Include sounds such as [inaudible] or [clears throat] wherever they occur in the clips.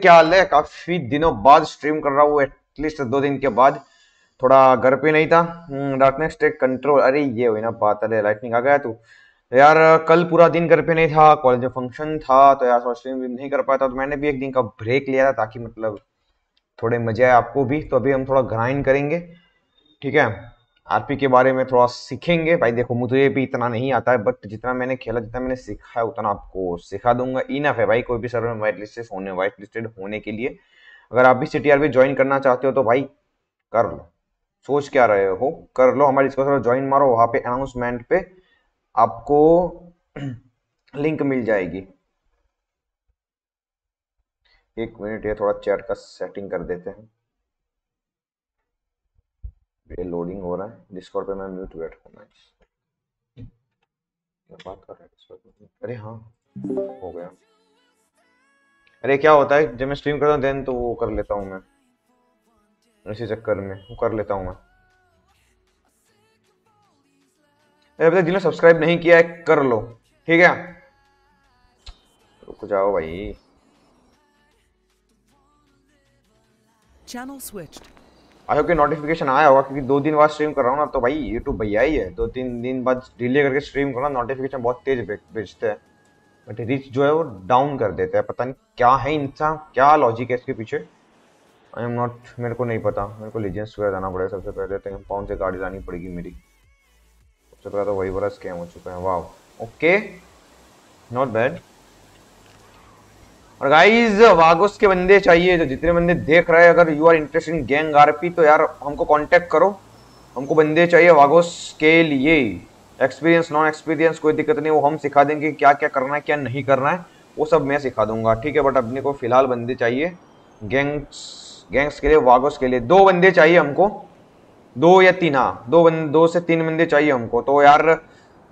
क्या हाल है? काफ़ी दिनों बाद स्ट्रीम कर रहा हूँ एटलीस्ट दो दिन के बाद। थोड़ा घर पे नहीं था। डार्कनेस टेक कंट्रोल अरे, ये हुई ना बात। अरे लाइटनिंग आ गया तू। यार, कल पूरा दिन घर पे नहीं था कॉलेज में फ़ंक्शन था तो यार थोड़ा स्ट्रीम नहीं कर पाया था तो मैंने भी एक दिन का ब्रेक लिया था ताकि मतलब थोड़े मज़े आए आपको भी। तो अभी हम थोड़ा ग्राइंड करेंगे। ठीक है? आरपी के बारे में थोड़ा सीखेंगे। भाई देखो, मुझे भी इतना नहीं आता है बट जितना मैंने खेला, जितना मैंने सीखा है, उतना आपको सिखा दूँगा। इनफ है भाई, कोई भी सर्वर में वाइट लिस्टेड होने वाइट लिस्टेड होने के लिए। अगर आप भी सी ज्वाइन करना चाहते हो तो भाई कर लो। सोच क्या रहे हो? कर लो। हमारे सर्वर ज्वाइन मारो, वहाँ पे अनाउंसमेंट पे आपको [clears throat] लिंक मिल जाएगी। एक मिनट ये थोड़ा चैट का सेटिंग कर देते हैं। ये लोडिंग हो रहा है। डिस्कॉर्ड पे मैं म्यूट बैठा हूँ क्या बात कर रहा है अरे हाँ हो गया। अरे क्या होता है, जब मैं स्ट्रीम करता हूँ देन तो वो कर लेता हूँ मैं। इसी चक्कर में, वो कर लेता हूँ मैं। अभी तक जिन्होंने सब्सक्राइब नहीं किया है, कर लो, ठीक है? रुक जाओ भाई। Channel switched. आई होप कि नोटिफिकेशन आया होगा, क्योंकि दो दिन बाद स्ट्रीम कर रहा हूँ ना तो भाई यूट्यूब भैया ही है। दो तीन दिन बाद डिले करके स्ट्रीम करना नोटिफिकेशन बहुत तेज भेजते हैं। बट रीच जो है वो डाउन कर देते हैं। पता नहीं क्या है इंसान, क्या लॉजिक है इसके पीछे। आई एम नॉट मेरे को नहीं पता। मेरे को लीजेंस वगैरह जाना पड़ेगा सबसे पहले तो कौन से गाड़ी लानी पड़ेगी मेरी। सबसे पहले तो वही बड़ा स्कैम हो चुका है। वाह ओके नॉट बैड और गाइस वागोस के बंदे चाहिए, जो जितने बंदे देख रहे हैं, अगर you are interested in gang RP तो यार हमको कांटेक्ट करो। हमको बंदे चाहिए वागोस के लिए। एक्सपीरियंस नॉन एक्सपीरियंस कोई दिक्कत नहीं, वो हम सिखा देंगे क्या क्या करना है, क्या नहीं करना है, वो सब मैं सिखा दूँगा, ठीक है? बट अपने को फ़िलहाल बंदे चाहिए गैंग्स गैंग्स के लिए, वागोस के लिए। दो बंदे चाहिए हमको, दो या तीन हाँ दो बंद, दो से तीन बंदे चाहिए हमको। तो यार,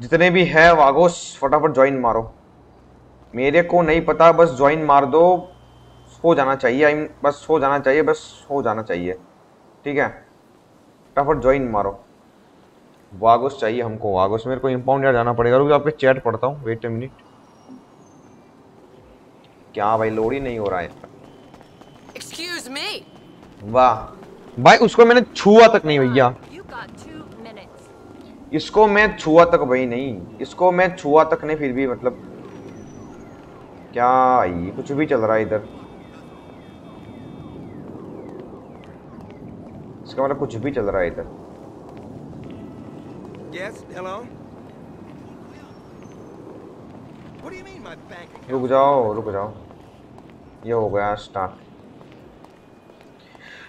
जितने भी है, वागोस, फटाफट ज्वाइन मारो। मेरे को नहीं पता बस ज्वाइन मार दो। हो जाना चाहिए आई बस हो जाना चाहिए बस हो जाना चाहिए। ठीक है? फटाफट ज्वाइन मारो। वागोस चाहिए हमको वागोस। मेरे को इम्पाउंड यार जाना पड़ेगा। रुक आपके चैट पढ़ता हूँ। वेट ए मिनट क्या भाई लोड ही नहीं हो रहा है Excuse me. वाह। भाई उसको मैंने छुआ तक नहीं भैया. इसको मैं छुआ तक भाई नहीं। इसको मैं छुआ तक नहीं फिर भी मतलब क्या ये कुछ भी चल रहा है इधर। इसका मतलब कुछ भी चल रहा है इधर। Yes, hello? What do you mean my bank account? रुक जाओ रुक जाओ। ये हो गया स्टार्ट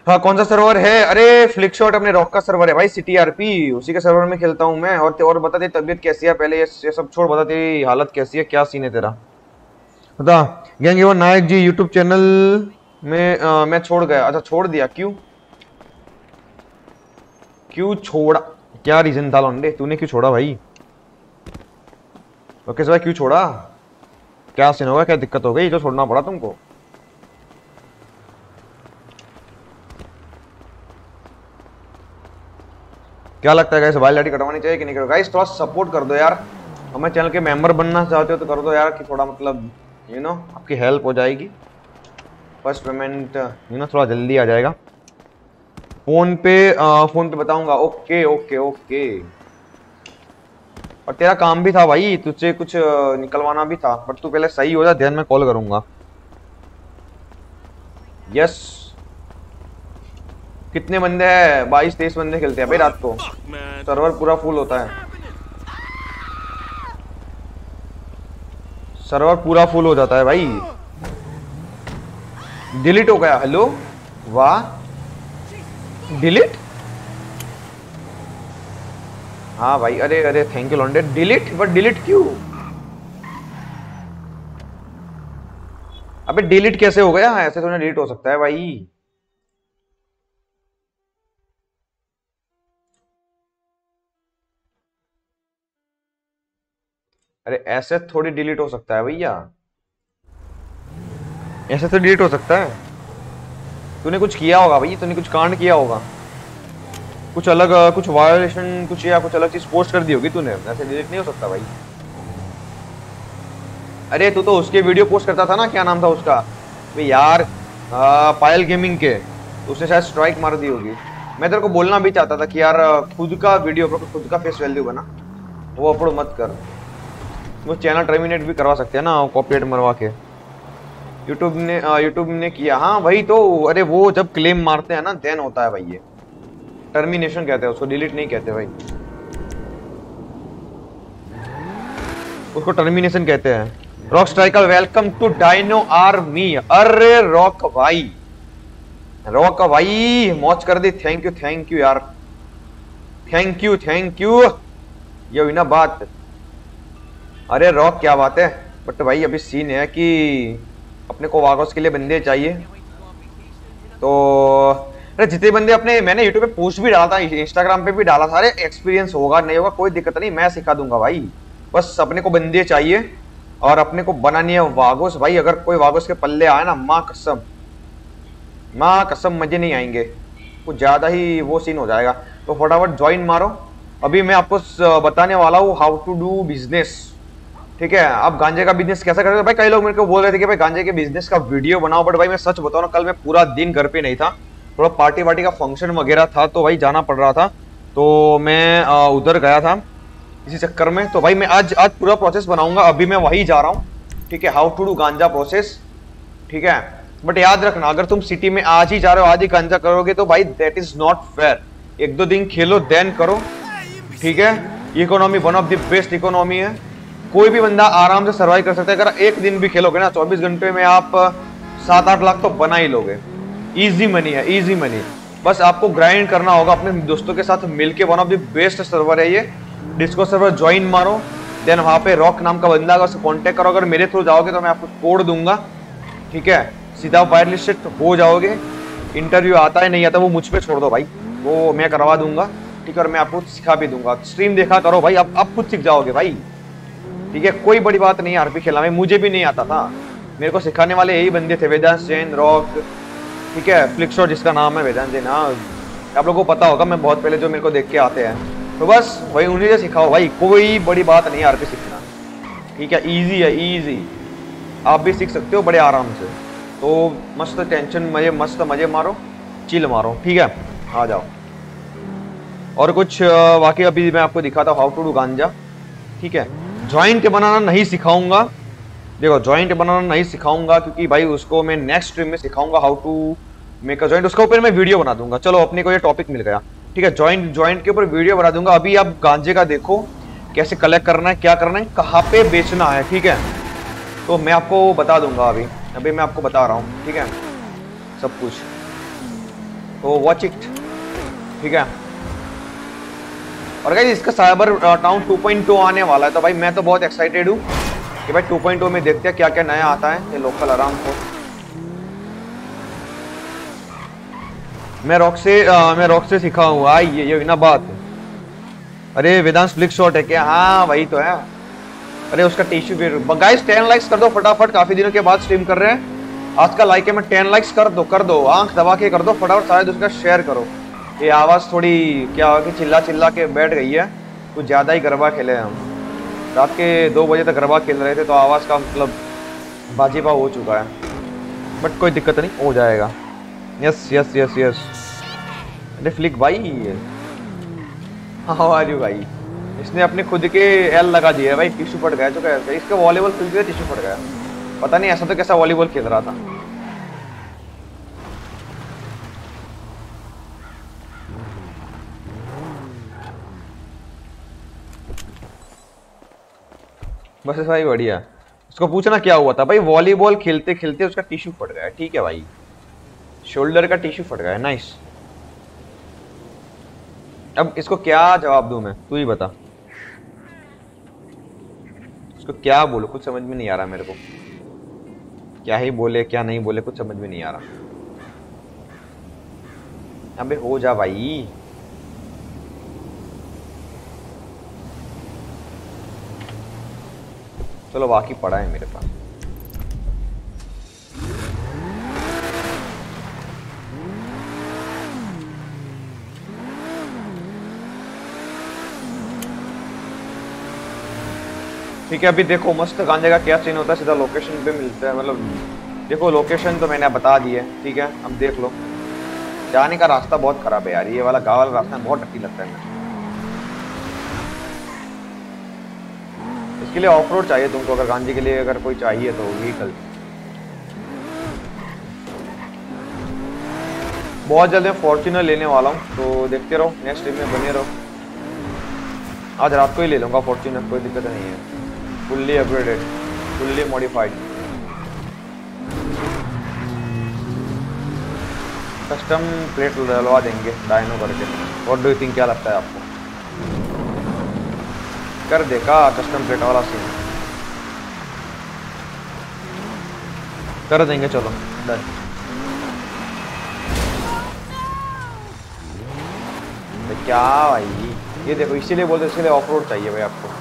हाँ कौन सा सर्वर है? अरे फ्लिक शॉट अपने रॉक का सर्वर है। भाई सिटी आरपी उसी के सर्वर में खेलता हूँ मैं। और और बता दे तबीयत कैसी है? पहले ये, ये सब छोड़ बता तेरी हालत कैसी है? क्या सीन है तेरा? बता गैंग एवं नायक जी यूट्यूब चैनल में आ, मैं छोड़ गया। अच्छा छोड़ दिया क्यों? क्यों छोड़ा? क्या रीजन था लौंडे? तूने क्यों छोड़ा भाई? ओके भाई क्यों छोड़ा? क्या सीन होगा? क्या दिक्कत हो गई? जो छोड़ना पड़ा तुमको। क्या लगता है गाइस वाइल्ड कटवानी चाहिए कि नहीं करो गाइस थोड़ा सपोर्ट कर दो यार। हमें चैनल के मेंबर बनना चाहते हो तो कर दो यार कि थोड़ा मतलब यू नो आपकी हेल्प हो जाएगी। फ़र्स्ट पेमेंट यू नो थोड़ा जल्दी आ जाएगा। फ़ोन पे फ़ोन पे बताऊँगा। ओके ओके ओके और तेरा काम भी था भाई तुझसे कुछ निकलवाना भी था। पर तू पहले सही हो जा ध्यान में कॉल करूँगा। यस कितने बंदे हैं? बाईस तेईस बंदे खेलते हैं भाई रात को। सर्वर पूरा फुल होता है। सर्वर पूरा फुल हो जाता है भाई। डिलीट हो गया हेलो वाह। डिलीट हाँ भाई, अरे अरे थैंक यू लॉन्डे डिलीट बट डिलीट क्यों? अबे डिलीट कैसे हो गया? ऐसे तो डिलीट हो सकता है भाई। अरे ऐसे थोड़ी डिलीट हो सकता है भैया। ऐसे तो डिलीट हो सकता है। तूने कुछ किया होगा भैया तूने कुछ कांड किया होगा। कुछ अलग कुछ वायोलेशन कुछ या कुछ अलग चीज़ पोस्ट कर दी होगी तूने। ऐसे डिलीट नहीं हो सकता भाई। अरे तू तो उसके वीडियो पोस्ट करता था ना क्या नाम था उसका? भाई यार आ, पायल गेमिंग के। उसने शायद स्ट्राइक मार दी होगी। मैं तेरे को बोलना भी चाहता था कि यार खुद का वीडियो खुद का फेस वैल्यू बना। वो अपलोड मत कर। वो चैनल टर्मिनेट भी करवा सकते हैं ना कॉपीराइट मरवा के। यूट्यूब ने यूट्यूब ने किया। हाँ वही तो अरे वो जब क्लेम मारते हैं ना देन होता है भाई ये। टर्मिनेशन कहते हैं उसको डिलीट नहीं कहते भाई। उसको टर्मिनेशन कहते हैं। Rock striker welcome to Dyno army अरे रॉक भाई। रॉक भाई, मौज कर दी। थैंक यू थैंक यू यार। थैंक यू थैंक यू ये हुई ना बात। अरे रॉक, क्या बात है? बट भाई, अभी सीन है कि अपने को वागोस के लिए बंदे चाहिए। तो अरे जितने बंदे अपने, मैंने यूट्यूब पे पोस्ट भी डाला था इंस्टाग्राम पे भी डाला था, अरे एक्सपीरियंस होगा, नहीं होगा, कोई दिक्कत नहीं, मैं सिखा दूँगा भाई। बस अपने को बंदे चाहिए और अपने को बनानी है वागोस। भाई, अगर कोई वागोस के पल्ले आए ना, माँ कसम माँ कसम मज़े नहीं आएँगे। कुछ ज़्यादा ही वो सीन हो जाएगा। तो फटाफट ज्वाइन मारो। अभी मैं आपको बताने वाला हूँ हाउ टू डू बिज़नेस ठीक है, अब गांजे का बिज़नेस कैसा करेगा? भाई, कई लोग मेरे को बोल रहे थे कि भाई, गांजे के बिज़नेस का वीडियो बनाओ बट भाई, मैं सच बताऊँ ना, कल मैं पूरा दिन घर पे नहीं था। थोड़ा पार्टी वार्टी का फ़ंक्शन वगैरह था तो भाई, जाना पड़ रहा था। तो मैं उधर गया था, इसी चक्कर में। तो भाई, मैं आज आज पूरा प्रोसेस बनाऊँगा, अभी मैं वही जा रहा हूँ। ठीक है how to do ganja process ठीक है बट याद रखना, अगर तुम सिटी में आज ही जा रहे हो, आज ही गांजा करोगे तो भाई दैट इज़ नॉट फेयर एक दो दिन खेलो देन करो। ठीक है economy one of the best economy है। कोई भी बंदा आराम से सर्वाइव कर सकता है। अगर एक दिन भी खेलोगे ना 24 घंटे में आप सात आठ लाख तो बना ही लोगे। इजी मनी है इजी मनी बस आपको ग्राइंड करना होगा अपने दोस्तों के साथ मिलके। One of the best server है ये। डिस्को सर्वर ज्वाइन मारो। देन वहाँ पे रॉक नाम का बंदा अगर कॉन्टेक्ट करो, अगर मेरे थ्रू जाओगे तो मैं आपको कोड दूँगा। ठीक है? सीधा वायर लिस्ट हो जाओगे। इंटरव्यू आता है नहीं आता, वो मुझ पर छोड़ दो भाई। वो मैं करवा दूँगा। ठीक है, और मैं आपको सिखा भी दूँगा। स्ट्रीम देखा करो भाई अब खुद सीख जाओगे भाई। ठीक है, कोई बड़ी बात नहीं, आरपी खेलना। में, मुझे भी नहीं आता था। मेरे को सिखाने वाले यही बंदे थे, वेदांत जैन, रॉक, ठीक है फ्लिक्सोर जिसका नाम है वेदांश जैन। हाँ आप लोगों को पता होगा, मैं बहुत पहले जो मेरे को देख के आते हैं। तो बस, वही उन्हीं से सिखाओ, भाई, कोई बड़ी बात नहीं आरपी सीखना। ठीक है ईजी है ईजी आप भी सीख सकते हो बड़े आराम से। तो मस्त टेंशन मज़े, मस्त मज़े मारो चिल मारो, ठीक है? आ जाओ। और कुछ वाकई अभी मैं आपको दिखाता हूँ हाउ टू डू गांजा, ठीक है? ज्वाइंट बनाना नहीं सिखाऊँगा। देखो ज्वाइंट बनाना नहीं सिखाऊँगा क्योंकि भाई उसको मैं नेक्स्ट स्ट्रीम में सिखाऊँगा how to make a joint उसके ऊपर मैं वीडियो बना दूँगा। चलो, अपने को ये टॉपिक मिल गया। ठीक है ज्वाइंट ज्वाइंट के ऊपर वीडियो बना दूँगा। अभी आप गांजे का देखो, कैसे कलेक्ट करना है, क्या करना है, कहाँ पे बेचना है, ठीक है? तो मैं आपको बता दूँगा अभी। अभी मैं आपको बता रहा हूँ, ठीक है? सब कुछ। तो वॉच इट ठीक है? और गाइस इसका साइबर टाउन 2.2 आने वाला है तो भाई मैं तो बहुत एक्साइटेड हूँ कि भाई 2.2 में देखते हैं क्या क्या नया आता है ये लोकल आराम को। मैं रॉक से आ, मैं रॉक से सीखा हूँ आई ये ये ना बात अरे वेदांत फ्लिक शॉट है क्या? हाँ वही तो है। अरे उसका टिश्यू फिर गाइस टेन लाइक्स कर दो फटाफट काफ़ी दिनों के बाद स्ट्रीम कर रहे हैं। आज का लाइक है मैं टेन लाइक्स कर दो कर दो आँख दबा के कर दो फटाफट शायद उसका शेयर करो। ये आवाज़ थोड़ी, क्या हो कि चिल्ला चिल्ला के बैठ गई है। कुछ ज़्यादा ही गरबा खेले हैं हम। रात के दो बजे तक गरबा खेल रहे थे तो आवाज़ का मतलब बाजीबा हो चुका है। बट कोई दिक्कत नहीं, हो जाएगा। Yes yes yes yes. अरे फ्लिक भाई आर यू भाई? इसने अपने खुद के एल लगा दिया है, भाई। टिश्यू फट गया चुका है। इसका वॉलीबॉल खेल के टिश्यू फट गया। पता नहीं, ऐसा तो कैसा वॉलीबॉल खेल रहा था। बस भाई बढ़िया। उसको पूछना क्या हुआ था? भाई वॉलीबॉल खेलते खेलते उसका टिश्यू फट गया। ठीक है भाई। शोल्डर का टिश्यू फट गया। नाइस। अब इसको क्या जवाब दूँ मैं? तू ही बता। इसको क्या बोलो? कुछ समझ में नहीं आ रहा मेरे को। क्या ही बोले, क्या नहीं बोले, कुछ समझ में नहीं आ रहा। अबे हो जा भाई। चलो बाकी पड़ा है मेरे पास। ठीक है, अभी देखो, मस्त गांजे का क्या सीन होता है, सीधा लोकेशन पे मिलता है मतलब देखो लोकेशन तो मैंने बता दी है, ठीक है, अब देख लो। जाने का रास्ता बहुत खराब है यार, ये वाला गाँव वाला रास्ता बहुत टट्टी लगता है मेरे इसके लिए ऑफ़ रोड चाहिए तुमको, अगर गांधी के लिए अगर कोई चाहिए तो व्हीकल बहुत जल्द मैं फॉर्चुनर लेने वाला हूँ तो देखते रहो नेक्स्ट टाइम में बने रहो। आज रात को ही ले लूँगा फॉर्चुनर कोई दिक्कत नहीं है। Fully upgraded fully modified custom plate डलवा देंगे डायनो करके। और डू थिंक क्या लगता है आपको? कर देखा कस्टम प्लेट वाला सीन कर देंगे, चलो, डन। तो क्या भाई, ये देखो, इसीलिए बोलते इसीलिए ऑफ़ रोड चाहिए भाई आपको।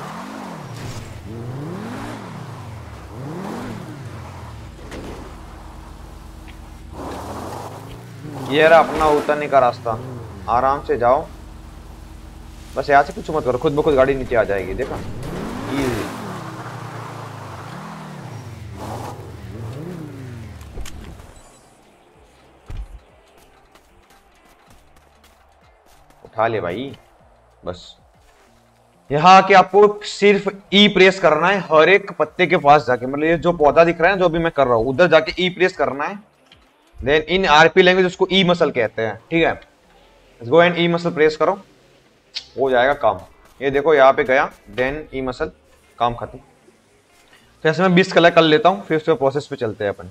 ये रहा अपना उतरने का रास्ता। आराम से जाओ। बस यहाँ से कुछ मत करो, खुद ब खुद गाड़ी नीचे आ जाएगी, देखा। इजी उठा ले भाई, बस। यहाँ के आपको सिर्फ़ ई प्रेस करना है, हर एक पत्ते के पास जाके। मतलब ये जो पौधा दिख रहा है जो भी मैं कर रहा हूँ, उधर जाके ई प्रेस करना है। देन इन आरपी लैंग्वेज उसको ई मसल कहते हैं, ठीक है? Go and E muscle press करो। हो जाएगा काम। ये देखो, यहाँ पे गया देन ई मसल काम खत्म। तो ऐसे मैं बीस कलर कर लेता हूँ, फिर उसके प्रोसेस पे चलते हैं अपन।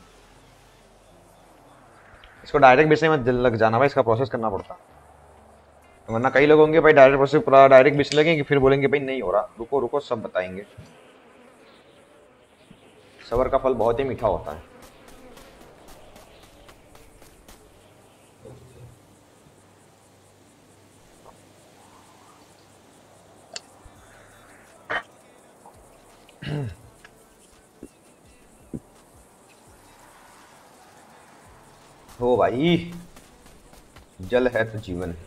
इसको डायरेक्ट बेचने में दिल लग जाना भाई, इसका प्रोसेस करना पड़ता। वरना कई लोग होंगे, भाई डायरेक्ट प्रोसेस पूरा डायरेक्ट बेच लगेंगे, फिर बोलेंगे, भाई, नहीं हो रहा। रुको रुको, सब बताएँगे। सबर का फल बहुत ही मीठा होता है। [clears throat] हो भाई। जल है तो जीवन है।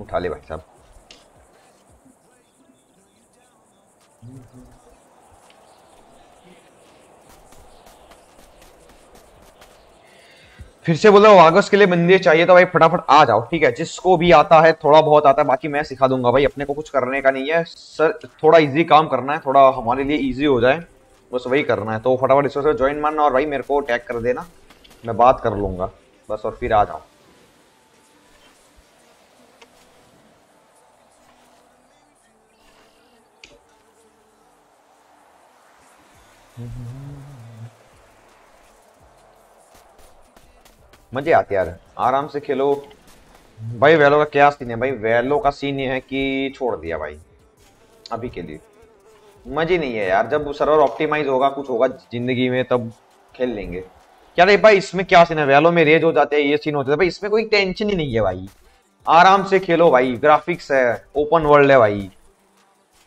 उठा ले भाई साहब। फिर से बोला वागस के लिए मंदिर चाहिए तो भाई फटाफट आ जाओ, ठीक है? जिसको भी आता है, थोड़ा बहुत आता है, बाकी मैं सिखा दूँगा भाई, अपने को कुछ करने का नहीं है। सर, थोड़ा इजी काम करना है, थोड़ा हमारे लिए इजी हो जाए, बस वही करना है। तो फटाफट इसको ज्वाइन मारना और भाई मेरे को टैग कर देना, मैं बात कर लूँगा, बस और फिर आ जाओ। मज़े आते यार। आराम से खेलो। भाई, वैलो का क्या सीन है? भाई, वेलो का सीन ये है कि छोड़ दिया भाई। अभी के लिए। मज़े नहीं है यार। जब सर्वर ऑप्टिमाइज होगा, कुछ होगा ज़िंदगी में, तब खेल लेंगे। क्या रे भाई, इसमें क्या सीन है? वैलो में रेज हो जाते हैं, ये सीन होते हैं। भाई, इसमें कोई टेंशन ही नहीं है भाई। आराम से खेलो भाई। ग्राफिक्स है ओपन वर्ल्ड है भाई।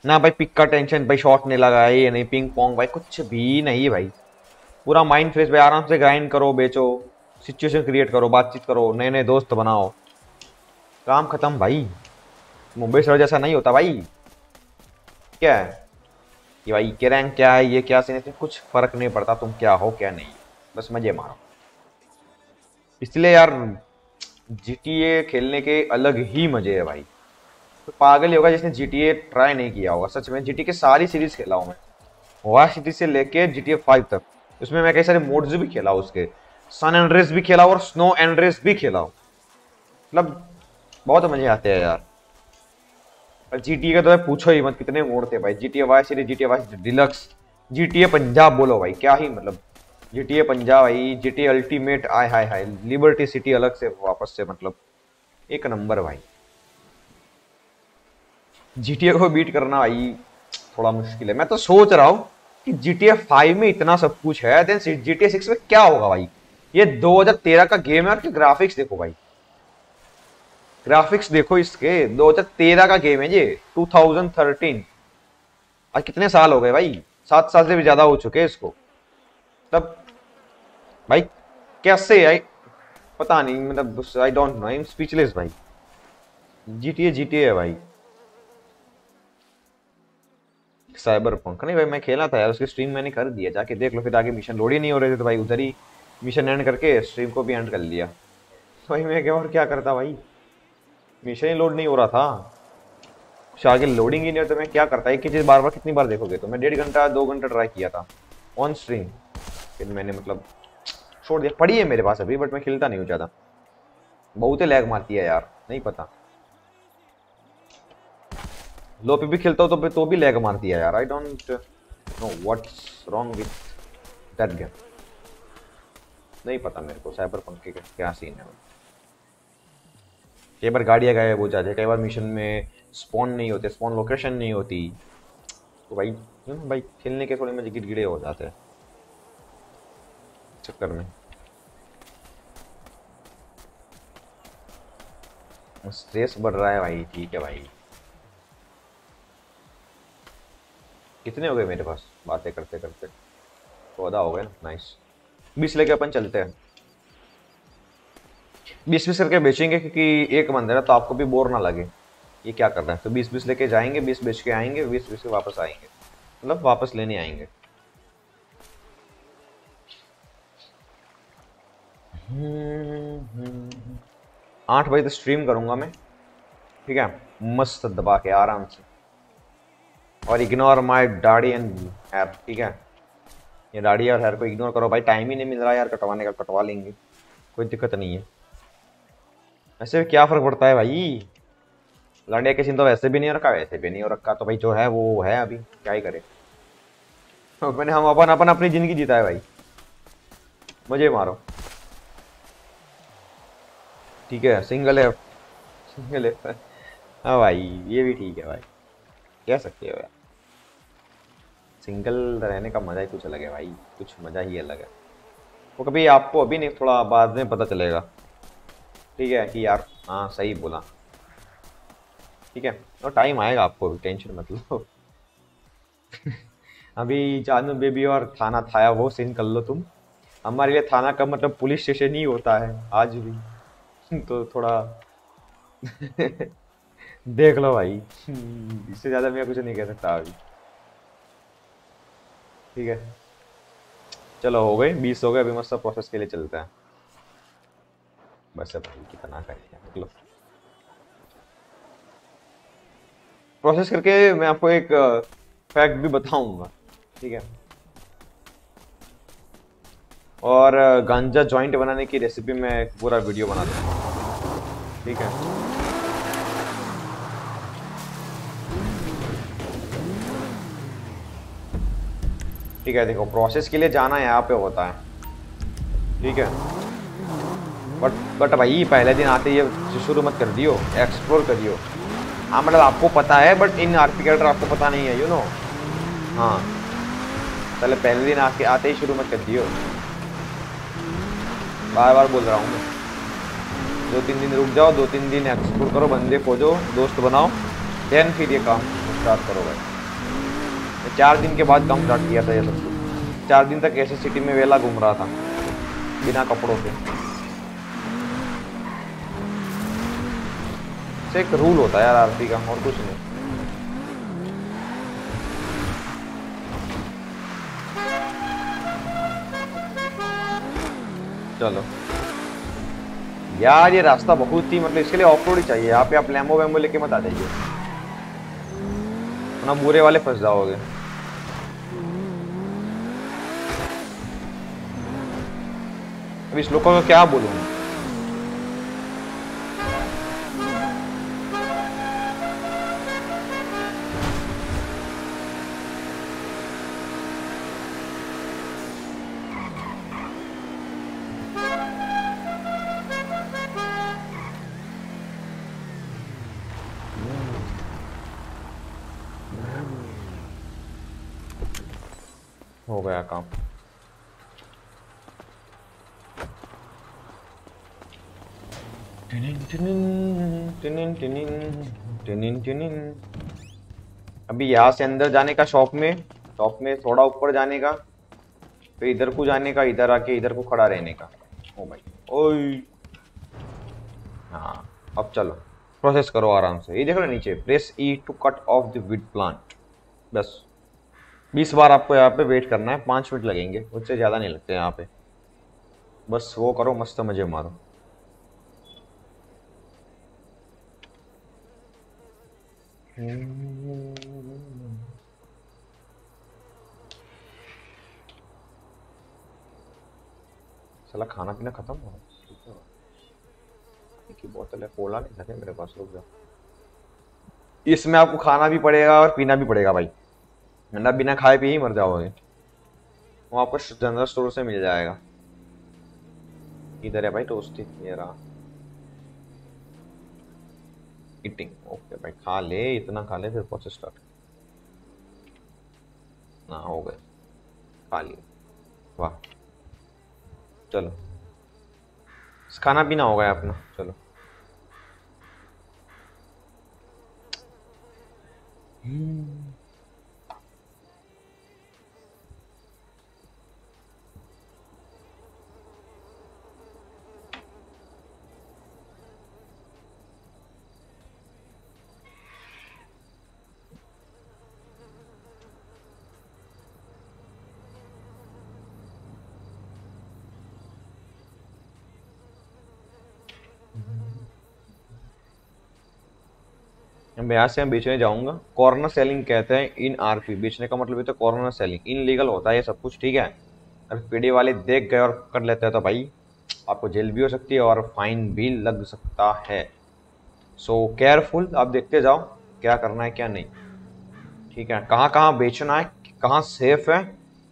ना भाई पिक का टेंशन भाई शॉट नहीं लगा ये नहीं पिंग पोंग भाई, कुछ भी नहीं भाई। पूरा माइंड फ्रेश भाई, आराम से ग्राइंड करो, बेचो। सिचुएशन क्रिएट करो, बातचीत करो नए नए दोस्त बनाओ। काम खत्म, भाई। मुंबई शहर जैसा नहीं होता, भाई। क्या है? कि भाई क्या रैंक क्या है, ये क्या सीन है? कुछ फ़र्क नहीं पड़ता, तुम क्या हो, क्या नहीं। बस मज़े मारो। इसलिए यार जीटीए खेलने के अलग ही मज़े है, भाई। तो पागल ही होगा जिसने जीटीए ट्राई नहीं किया होगा। सच में जीटी के सारी सीरीज़ खेला हूँ मैं। वार सिटी से लेके जीटीए फाइव तक, उसमें मैं कई सारे मोड्स भी खेला उसके। सन एंड रेस भी खेला और स्नो एंड रेस भी खेला। मतलब बहुत मज़े आते हैं यार। और जीटीए का तो पूछो ही मत, कितने मोड थे भाई। GTA Y series GTA Y deluxe GTA Punjab बोलो भाई, क्या ही मतलब। जीटीए पंजाब भाई जीटीए अल्टीमेट आय हाय हाय लिबर्टी सिटी अलग से वापस से मतलब एक नंबर भाई। जीटीए को बीट करना भाई थोड़ा मुश्किल है। मैं तो सोच रहा हूँ कि जीटीए फाइव में इतना सब कुछ है देन जीटीए सिक्स में क्या होगा भाई? ये 2013 का गेम है और ग्राफिक्स देखो भाई। ग्राफिक्स देखो इसके 2013 का गेम है ये 2013 आज कितने साल हो गए भाई? सात साल से भी ज़्यादा हो चुके इसको। तब, भाई, कैसे आई? पता नहीं मतलब I don't know I am speechless भाई। जीटीए जीटीए है भाई। साइबर पंख नहीं भाई, मैं खेला था यार, उसकी स्ट्रीम मैंने कर दिया जाके देख लो, फिर आगे मिशन लोड ही नहीं हो रहे थे तो भाई उधर ही मिशन एंड करके स्ट्रीम को भी एंड कर लिया। भाई, मैं क्या और क्या करता भाई? मिशन ही लोड नहीं हो रहा था। कुछ आगे लोडिंग ही नहीं तो मैं क्या करता? एक ही चीज़ बार बार कितनी बार देखोगे तो? मैं डेढ़ घंटा, दो घंटा ट्राई किया था। ऑन स्ट्रीम फिर मैंने मतलब छोड़ दिया। पड़ी है मेरे पास अभी बट मैं खेलता नहीं हूँ ज़्यादा। बहुत ही लैग मारती है यार, नहीं पता। लो पे भी खेलता हूँ तो तो भी लैग मारती है यार। I don't know what's wrong with that game नहीं पता मेरे को साइबर पंक के क्या सीन है कई बार गाड़ियाँ गायब हो जाती है, कई बार मिशन में स्पॉन नहीं होते स्पॉन लोकेशन नहीं होती। तो भाई भाई, खेलने के थोड़े मज़े गिड़गिड़े हो जाते हैं। चक्कर में। स्ट्रेस बढ़ रहा है भाई, ठीक है भाई। कितने हो गए मेरे पास? बातें करते करते चौदह हो गए ना नाइस बीस लेके अपन चलते हैं। बीस बीस करके बेचेंगे क्योंकि एक मंदिर है तो आपको भी बोर ना लगे ये क्या कर रहा है। तो बीस बीस लेके जाएँगे, बीस बेच के आएँगे, बीस बीस के वापस आएँगे। मतलब वापस लेने आएँगे। आठ बजे तो स्ट्रीम करूँगा मैं। ठीक है? मस्त दबा के आराम से। और ignore my dadhi and hair ठीक है? ये दाढ़ी और हेयर को इग्नोर करो। भाई टाइम ही नहीं मिल रहा यार, कटवाने का, कटवा लेंगे। कोई दिक्कत नहीं है। ऐसे क्या फ़र्क पड़ता है भाई? लड़ने के सीन तो वैसे भी नहीं रखा, वैसे भी नहीं रखा। तो भाई जो है, वो है अभी। क्या ही करे। मैंने, हम अपन अपन अपनी ज़िंदगी जीता है भाई। मज़े मारो। ठीक है सिंगल है। [laughs] सिंगल है। हाँ भाई, ये भी ठीक है भाई। कह सकते हो यार। सिंगल रहने का मज़ा ही कुछ अलग है भाई कुछ मज़ा ही अलग है। वो कभी आपको अभी नहीं थोड़ा बाद में पता चलेगा। ठीक है कि यार हाँ सही बोला। ठीक है और टाइम आएगा आपको भी टेंशन मत लो। [laughs] अभी जानू बेबी और थाना थाया वो सीन कर लो तुम। हमारे लिए थाना का मतलब पुलिस स्टेशन ही होता है आज भी। [laughs] तो थोड़ा [laughs] देख लो भाई। इससे ज़्यादा मैं कुछ नहीं कह सकता अभी। ठीक है। चलो, हो गए बीस हो गए। अभी मस्त प्रोसेस के लिए चलता है। बस भाई कितना करेंगे प्रोसेस करके मैं आपको एक फैक्ट भी बताऊँगा। ठीक है। और गांजा जॉइंट बनाने की रेसिपी में पूरा वीडियो बना दूँगा। ठीक है। ठीक है, देखो प्रोसेस के लिए जाना यहाँ पे होता है। ठीक है। बट बट भाई, पहले दिन आते ये शुरू मत कर दियो एक्सप्लोर करियो। हाँ मतलब आपको पता है बट इन कैरेक्टर आपको पता नहीं है यू नो हाँ। पहले पहले दिन आके, आते ही शुरू मत कर दियो। बार बार बोल रहा हूँ मैं। दो तीन दिन रुक जाओ, दो तीन दिन एक्सप्लोर करो, बंदे खोजो, दोस्त बनाओ देन फिर ये काम स्टार्ट करो भाई। चार दिन के बाद काम स्टार्ट किया था ये सब कुछ। चार दिन तक ऐसे सिटी में वेला घूम रहा था, बिना कपड़ों के। एक रूल होता है यार आरती का, और कुछ नहीं। चलो। यार ये रास्ता बहुत ही मतलब इसके लिए ऑफ़ रोड ही चाहिए। यहाँ आप लैम्बो वैम्बो लेके मत आ जाइए। ना बुरे वाले फंस जाओगे। अब इस लोगों को क्या बोलूँ? हो गया काम टिनिन टिनिन टिनिन टिनिन। अभी यहाँ से अंदर जाने का शॉप में शॉप में थोड़ा ऊपर जाने का, फिर इधर को जाने का, इधर आके इधर को खड़ा रहने का। ओ भाई ओए हाँ अब चलो प्रोसेस करो आराम से। ये देखो ना नीचे press E to cut off the weed plant बस, बीस बार आपको यहाँ पे वेट करना है, पाँच मिनट लगेंगे, उससे ज़्यादा नहीं लगते यहाँ पे। बस वो करो, मस्त मज़े मारो। साला खाना पीना खत्म हो की बोतल है, कोला नहीं सके मेरे पास? रुक जाओ इसमें आपको खाना भी पड़ेगा और पीना भी पड़ेगा भाई। वरना बिना खाए पिए ही मर जाओगे। वो आपको जनरल स्टोर से मिल जाएगा। इधर है भाई टोस्टी ये रहा। ईटिंग ओके भाई खा ले, इतना खा ले, फिर प्रोसेस स्टार्ट ना हो गए। खा लिए। वाह। चलो। खाना पीना हो गया अपना। चलो। हम्म। मैं यहाँ से हम बेचने जाऊँगा। कॉर्नर सेलिंग कहते हैं इन आरपी बेचने का मतलब ये तो कॉर्नर सेलिंग इन लीगल होता है ये सब कुछ ठीक है? अगर पीडी वाले देख गए और कर लेते हैं तो भाई आपको जेल भी हो सकती है और फाइन भी लग सकता है। सो so, केयरफुल आप देखते जाओ क्या करना है क्या नहीं। ठीक है कहाँ कहाँ बेचना है कहाँ सेफ़ है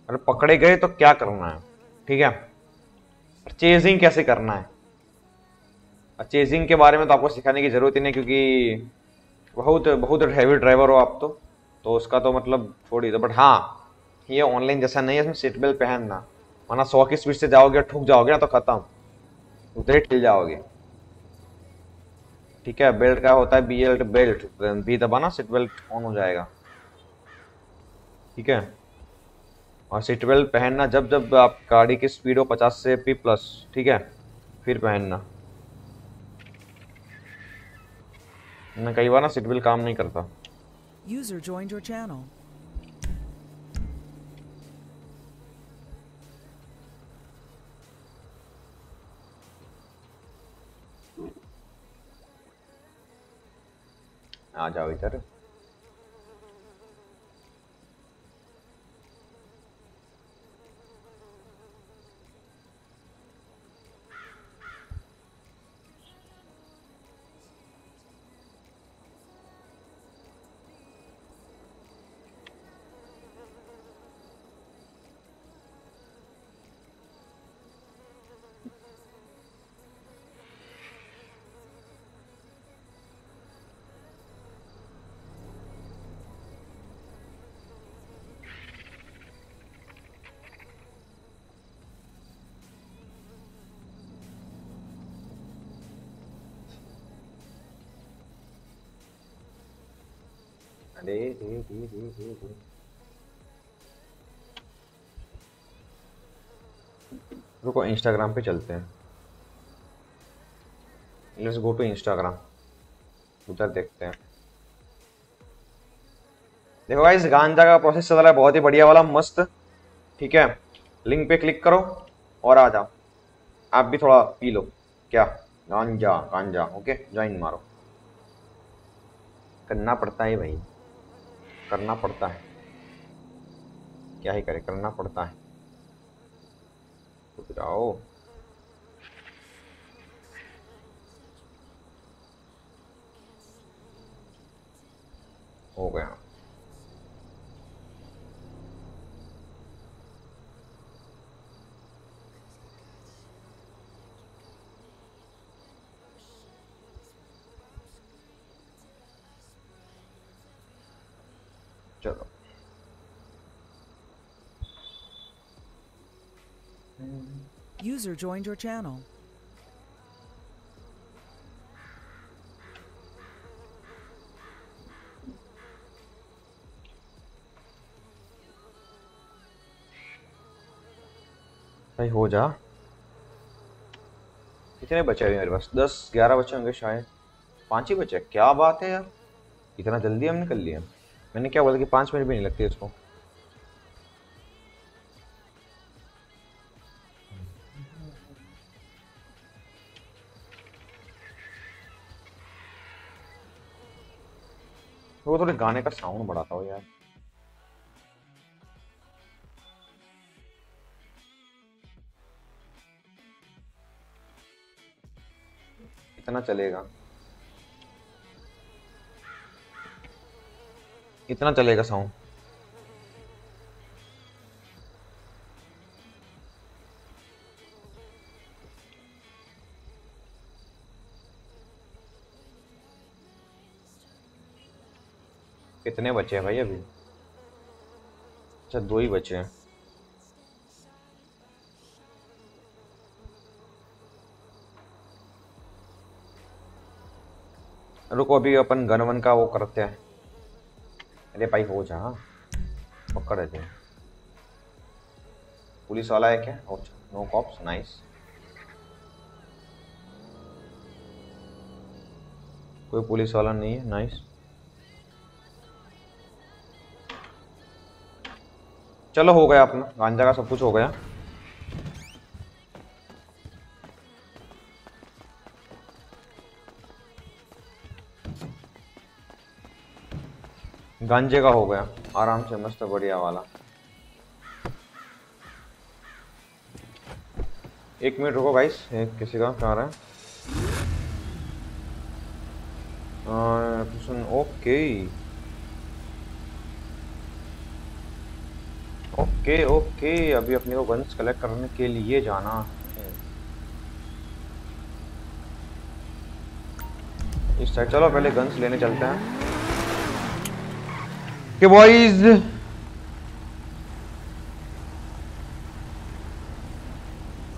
अगर पकड़े गए तो क्या करना है ठीक है? चेजिंग कैसे करना है? चेजिंग के बारे में तो आपको सिखाने की ज़रूरत ही नहीं क्योंकि बहुत बहुत हैवी ड्राइवर हो आप तो। तो उसका तो मतलब छोड़ दो बट हाँ ये ऑनलाइन जैसा नहीं है, इसमें सीट बेल्ट पहनना। वरना सौ की स्पीड से जाओगे, ठुक जाओगे ना तो खत्म। उधर ही ठिल जाओगे। ठीक है बेल्ट का होता है बी एल्ट बेल्ट बी दबाना सीट बेल्ट ऑन हो जाएगा। ठीक है? और सीट बेल्ट पहनना, जब जब आप गाड़ी की स्पीड हो पचास से पी प्लस ठीक है? फिर पहनना। मैं कई बार ना सिटविल काम नहीं करता User joined your channel. आ जाओ इधर दे दे दे दे दे दे रुको इंस्टाग्राम पे चलते हैं। लेट्स गो टू इंस्टाग्राम उधर देखते हैं। देखो गाइस गांजा का प्रोसेस चल रहा है, बहुत ही बढ़िया वाला, मस्त। ठीक है? लिंक पे क्लिक करो और आ जाओ। आप भी थोड़ा पी लो। क्या? गांजा गांजा। ओके ज्वाइन मारो। करना पड़ता है भाई। करना पड़ता है। क्या ही करे करना पड़ता है। रुक जाओ। हो गया चलो User joined your channel. भाई, हो जा। कितने बचे अभी मेरे पास? दस, ग्यारह बचे होंगे शायद। पाँच ही बचे? क्या बात है यार। इतना जल्दी हमने कर लिया मैंने क्या बोला कि पाँच मिनट भी नहीं लगते इसको थोड़े गाने का साउंड बढ़ाता हो यार। इतना चलेगा। इतना चलेगा साउंड कितने बचे हैं भाई अभी? अच्छा दो ही बचे हैं। रुको, अभी अपन गन वन का वो करते हैं। अरे भाई, हो जा। पकड़ दे पुलिस वाला है क्या? नो कॉप्स नाइस कोई पुलिस वाला नहीं है? नाइस चलो हो गया अपना, गांजा का सब कुछ हो गया। गांजे का हो गया, आराम से मस्त बढ़िया वाला। एक मिनट रुको गाइस एक किसी का आ रहा है? ओके ओके ओके अभी अपने को गन्स कलेक्ट करने के लिए जाना है। इस साइड चलो पहले गन्स लेने चलते हैं। कि बॉयज़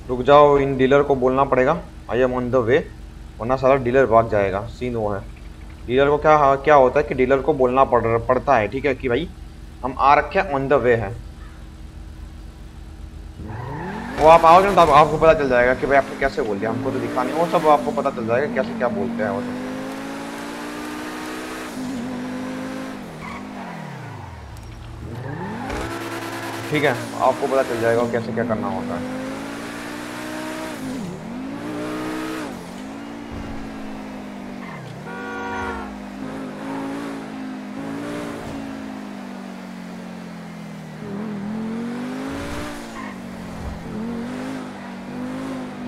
रुक जाओ इन डीलर को बोलना पड़ेगा। I am on the way वरना सारा डीलर भाग जाएगा। सीन वो है। डीलर को क्या क्या होता है कि डीलर को बोलना पड़ पड़ता है ठीक है? कि भाई हम आ रखे ऑन द वे है। वो आप आओगे ना तो आपको पता चल जाएगा कि भाई आपने कैसे बोल दिया हमको तो दिखा नहीं, वो सब आपको पता चल जाएगा कैसे क्या बोलते हैं वो सब। ठीक है, आपको पता चल जाएगा कैसे क्या करना होता है।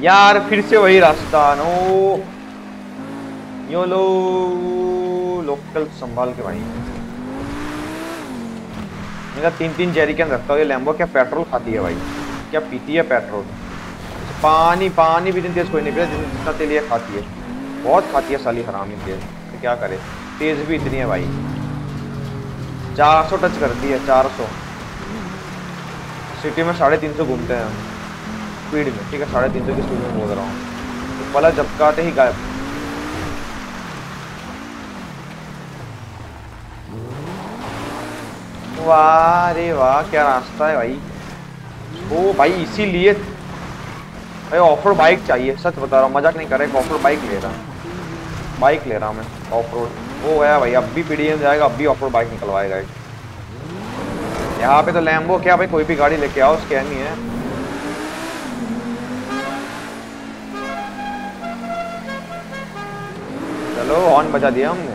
यार, फिर से वही रास्ता, नो। यो लो लोकल संभाल के भाई। मेरा तीन तीन जेरी कैन रखता हूँ, ये लैम्बो क्या पेट्रोल खाती है भाई? क्या पीती है पेट्रोल पानी पानी भी तेज कोई नहीं पीता, जितना तेल ये खाती है। बहुत खाती है साली, हरामी तेज तो क्या करे? तेज भी इतनी है भाई। 400 टच करती है 400 सिटी में साढ़े तीन सौ घूमते हैं हम। स्पीड में, ठीक है? साढ़े तीन सौ की स्पीड में बोल रहा हूँ। तो पला झपकाते ही गायब। वाह रे वाह, क्या रास्ता है भाई। ओ भाई, इसीलिए भाई ऑफ़ रोड बाइक चाहिए, सच बता रहा हूँ, मज़ाक नहीं कर रहा ऑफ़ रोड बाइक ले रहा हूँ। बाइक ले रहा हूँ मैं ऑफ़ रोड वो है भाई, अब भी पीडीएम जाएगा, अब भी ऑफ़ रोड बाइक निकलवाएगा। एक। यहाँ पे तो लैम्बो क्या भाई, कोई भी गाड़ी लेके आओ स्कैम ही है। चलो हॉर्न बजा दिया हमने।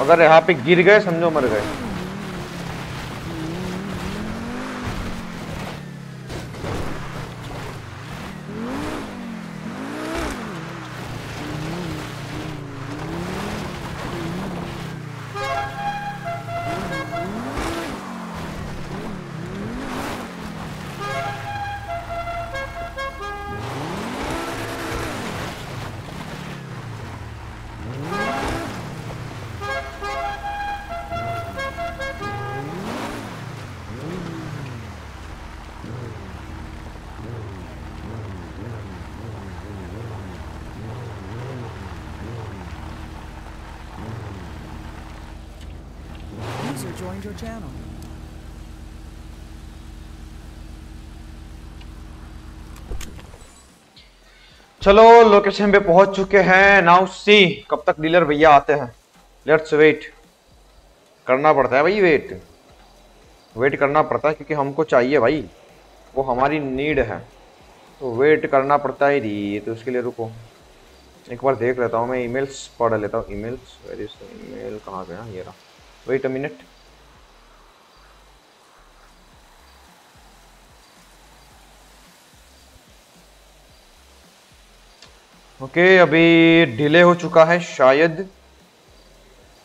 अगर यहाँ पे गिर गए समझो मर गए। चलो लोकेशन पे पहुँच चुके हैं। नाउ सी कब तक डीलर भैया आते हैं? लेट्स वेट करना पड़ता है भाई वेट वेट करना पड़ता है क्योंकि हमको चाहिए भाई। वो हमारी नीड है। तो वेट करना पड़ता है री तो उसके लिए रुको। एक बार देख लेता हूँ मैं ईमेल्स पढ़ लेता हूँ। ईमेल्स वेरी ईमेल कहाँ गया ये रहा। वेट अ मिनट ओके अभी डिले हो चुका है शायद।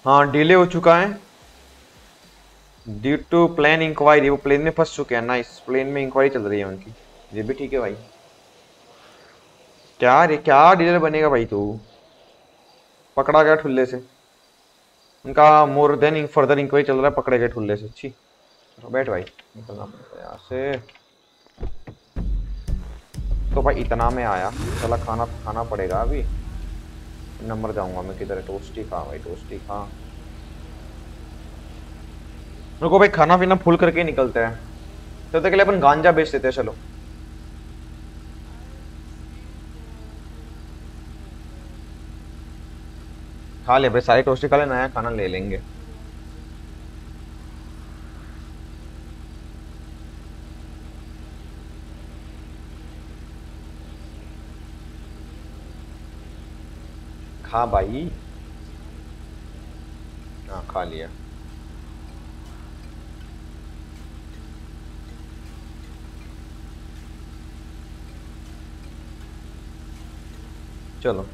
हाँ डिले हो चुका है। ड्यू टू प्लेन इंक्वायरी वो प्लेन में फंस चुके हैं नाइस प्लेन में इंक्वायरी चल रही है उनकी। ये भी ठीक है भाई। क्या रे, क्या डीलर बनेगा भाई तू? पकड़ा गया ठुल्ले से। उनका मोर देन फर्दर इंक्वायरी चल रहा है पकड़े गए ठुल्ले से। अच्छी बैठ भाई। निकलना यहाँ से। तो भाई इतना में आया। चला खाना खाना पड़ेगा अभी। नंबर जाऊँगा मैं किधर है? टोस्टी खा भाई, टोस्टी खा। मेरे को भाई, खाना पीना फुल करके निकलते हैं। तो तक के लिए अपन गांजा बेच देते हैं, चलो। खा ले भाई, सारी टोस्टी खा ले, नया खाना ले लेंगे। खा भाई। हाँ खा लिया। चलो।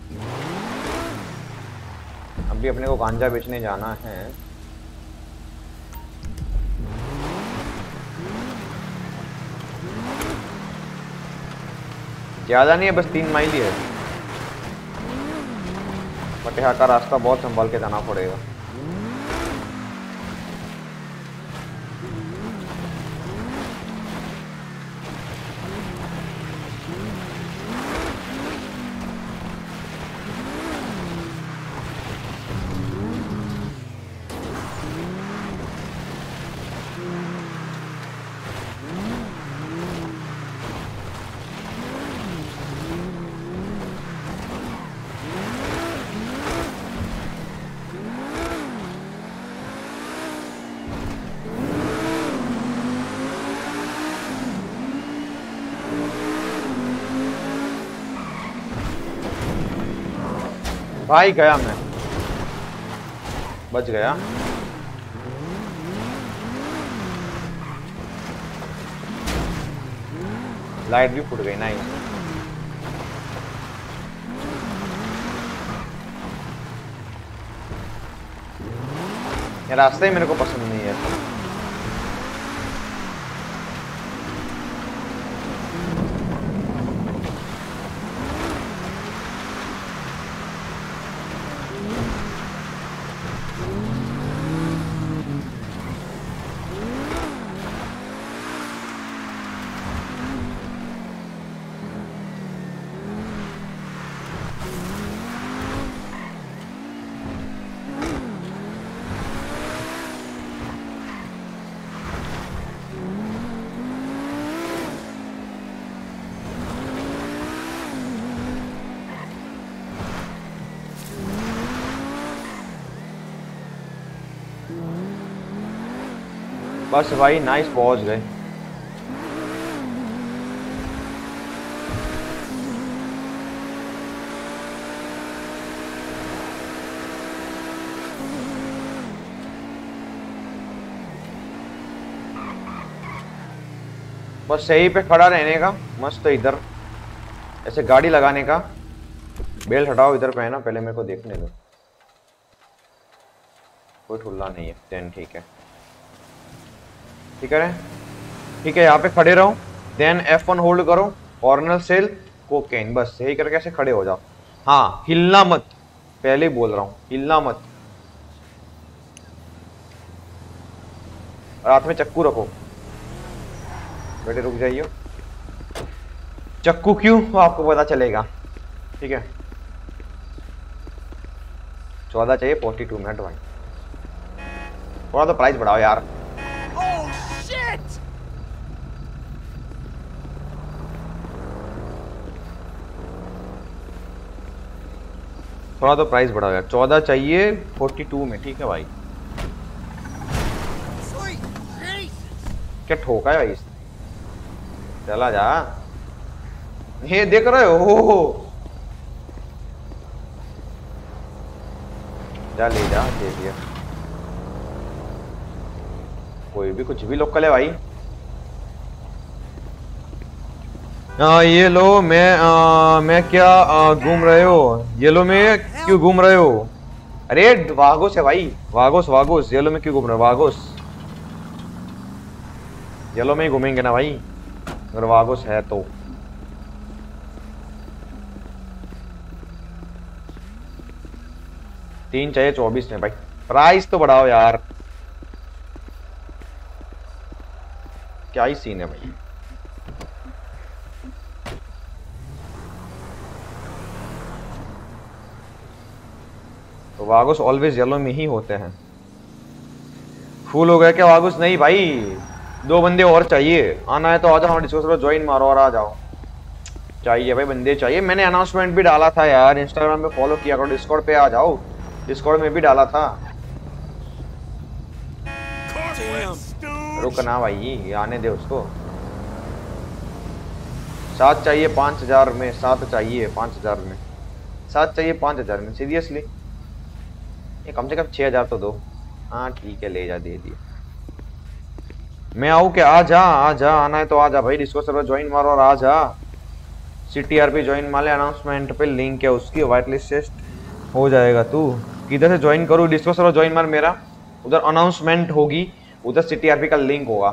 अभी अपने को गांजा बेचने जाना है। ज़्यादा नहीं है, बस तीन माइल ही है। बट यहाँ का रास्ता बहुत संभाल के जाना पड़ेगा। भाई गया मैं। बच गया। लाइट भी फुट गई नाइस ये रास्ता ही मेरे को पसंद नहीं है। बस भाई नाइस पहुँच गए। बस सही पे खड़ा रहने का, मस्त इधर। ऐसे गाड़ी लगाने का बेल्ट हटाओ इधर पे, है ना? पहले मेरे को देखने दो। कोई ठुल्ला नहीं है देन ठीक है। ठीक है? ठीक है, यहाँ पे खड़े रहो देन एफ़ वन होल्ड करो कॉर्नर सेल कोकेन बस, यही करके ऐसे खड़े हो जाओ। हाँ हिलना मत, पहले बोल रहा हूँ, हिलना मत। हाथ में चक्कू रखो। बेटे, रुक जाइए चक्कू क्यों? आपको पता चलेगा। ठीक है? चौदह चाहिए फोर्टी टू मिनट भाई थोड़ा तो प्राइस बढ़ाओ यार Oh shit! थोड़ा तो प्राइस बढ़ा गया चौदह चाहिए फोर्टी टू में ठीक है भाई। क्या ठोका है भाई? चला जा। ये देख रहे हो जा ले जा दे दिया। कोई भी कुछ भी लोकल है भाई। आ, ये लो मैं आ, मैं क्या घूम रहे हो? ये लो मैं क्यों घूम रहे हो? अरे, वागोस है भाई, वागोस वागोस येलो में क्यों घूम रहे हो? वागोस। येलो में ही घूमेंगे ना भाई, अगर वागोस है तो। तीन चाहिए, चौबीस में भाई। प्राइस तो बढ़ाओ यार। क्या ही सीन है भाई। तो वागोस ऑलवेज येलो में ही होते हैं। फूल हो गया क्या वागुस? नहीं भाई, दो बंदे और चाहिए। आना है तो आ जाओ, हमारे डिस्कस ज्वाइन मारो और आ जाओ। चाहिए भाई, बंदे चाहिए। मैंने अनाउंसमेंट भी डाला था यार इंस्टाग्राम पे फॉलो किया करो डिस्कॉर्ड पे आ जाओ डिस्कॉर्ड में भी डाला था। रुक ना भाई, आने दे उसको। सात चाहिए पाँच हज़ार में, सात चाहिए पाँच हज़ार में। सात चाहिए पाँच हज़ार में सीरियसली ये कम से कम छः हज़ार तो दो। हाँ ठीक है, ले जा, दे दिए मैं आऊँ क्या? आ जा आ जा, आना है तो आ जा भाई। डिस्को सर्वर ज्वाइन मारो और आ जा। C T R P join माले अनाउंसमेंट पे लिंक है उसकी वाइट लिस्ट हो जाएगा तू। किधर से ज्वाइन करूँ? डिस्को सर्वर ज्वाइन मार मेरा। उधर अनाउंसमेंट होगी, उधर सी टी आर पी का लिंक होगा।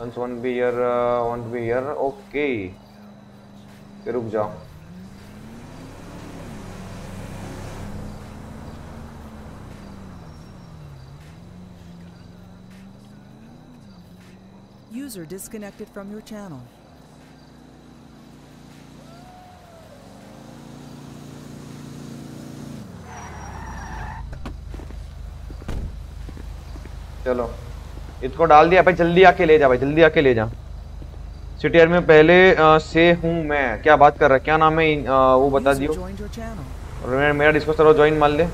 One B year one B year okay रुक जाओ। User disconnected from your channel. चलो। इसको डाल दिया भाई जल्दी आके ले जा भाई जल्दी आके ले जा। सिटीआर में पहले अ, से हूँ मैं। क्या बात कर रहा है? क्या नाम है अ, वो बता दियो. और मेरा, मेरा डिस्को सर्वर ज्वाइन मार ले।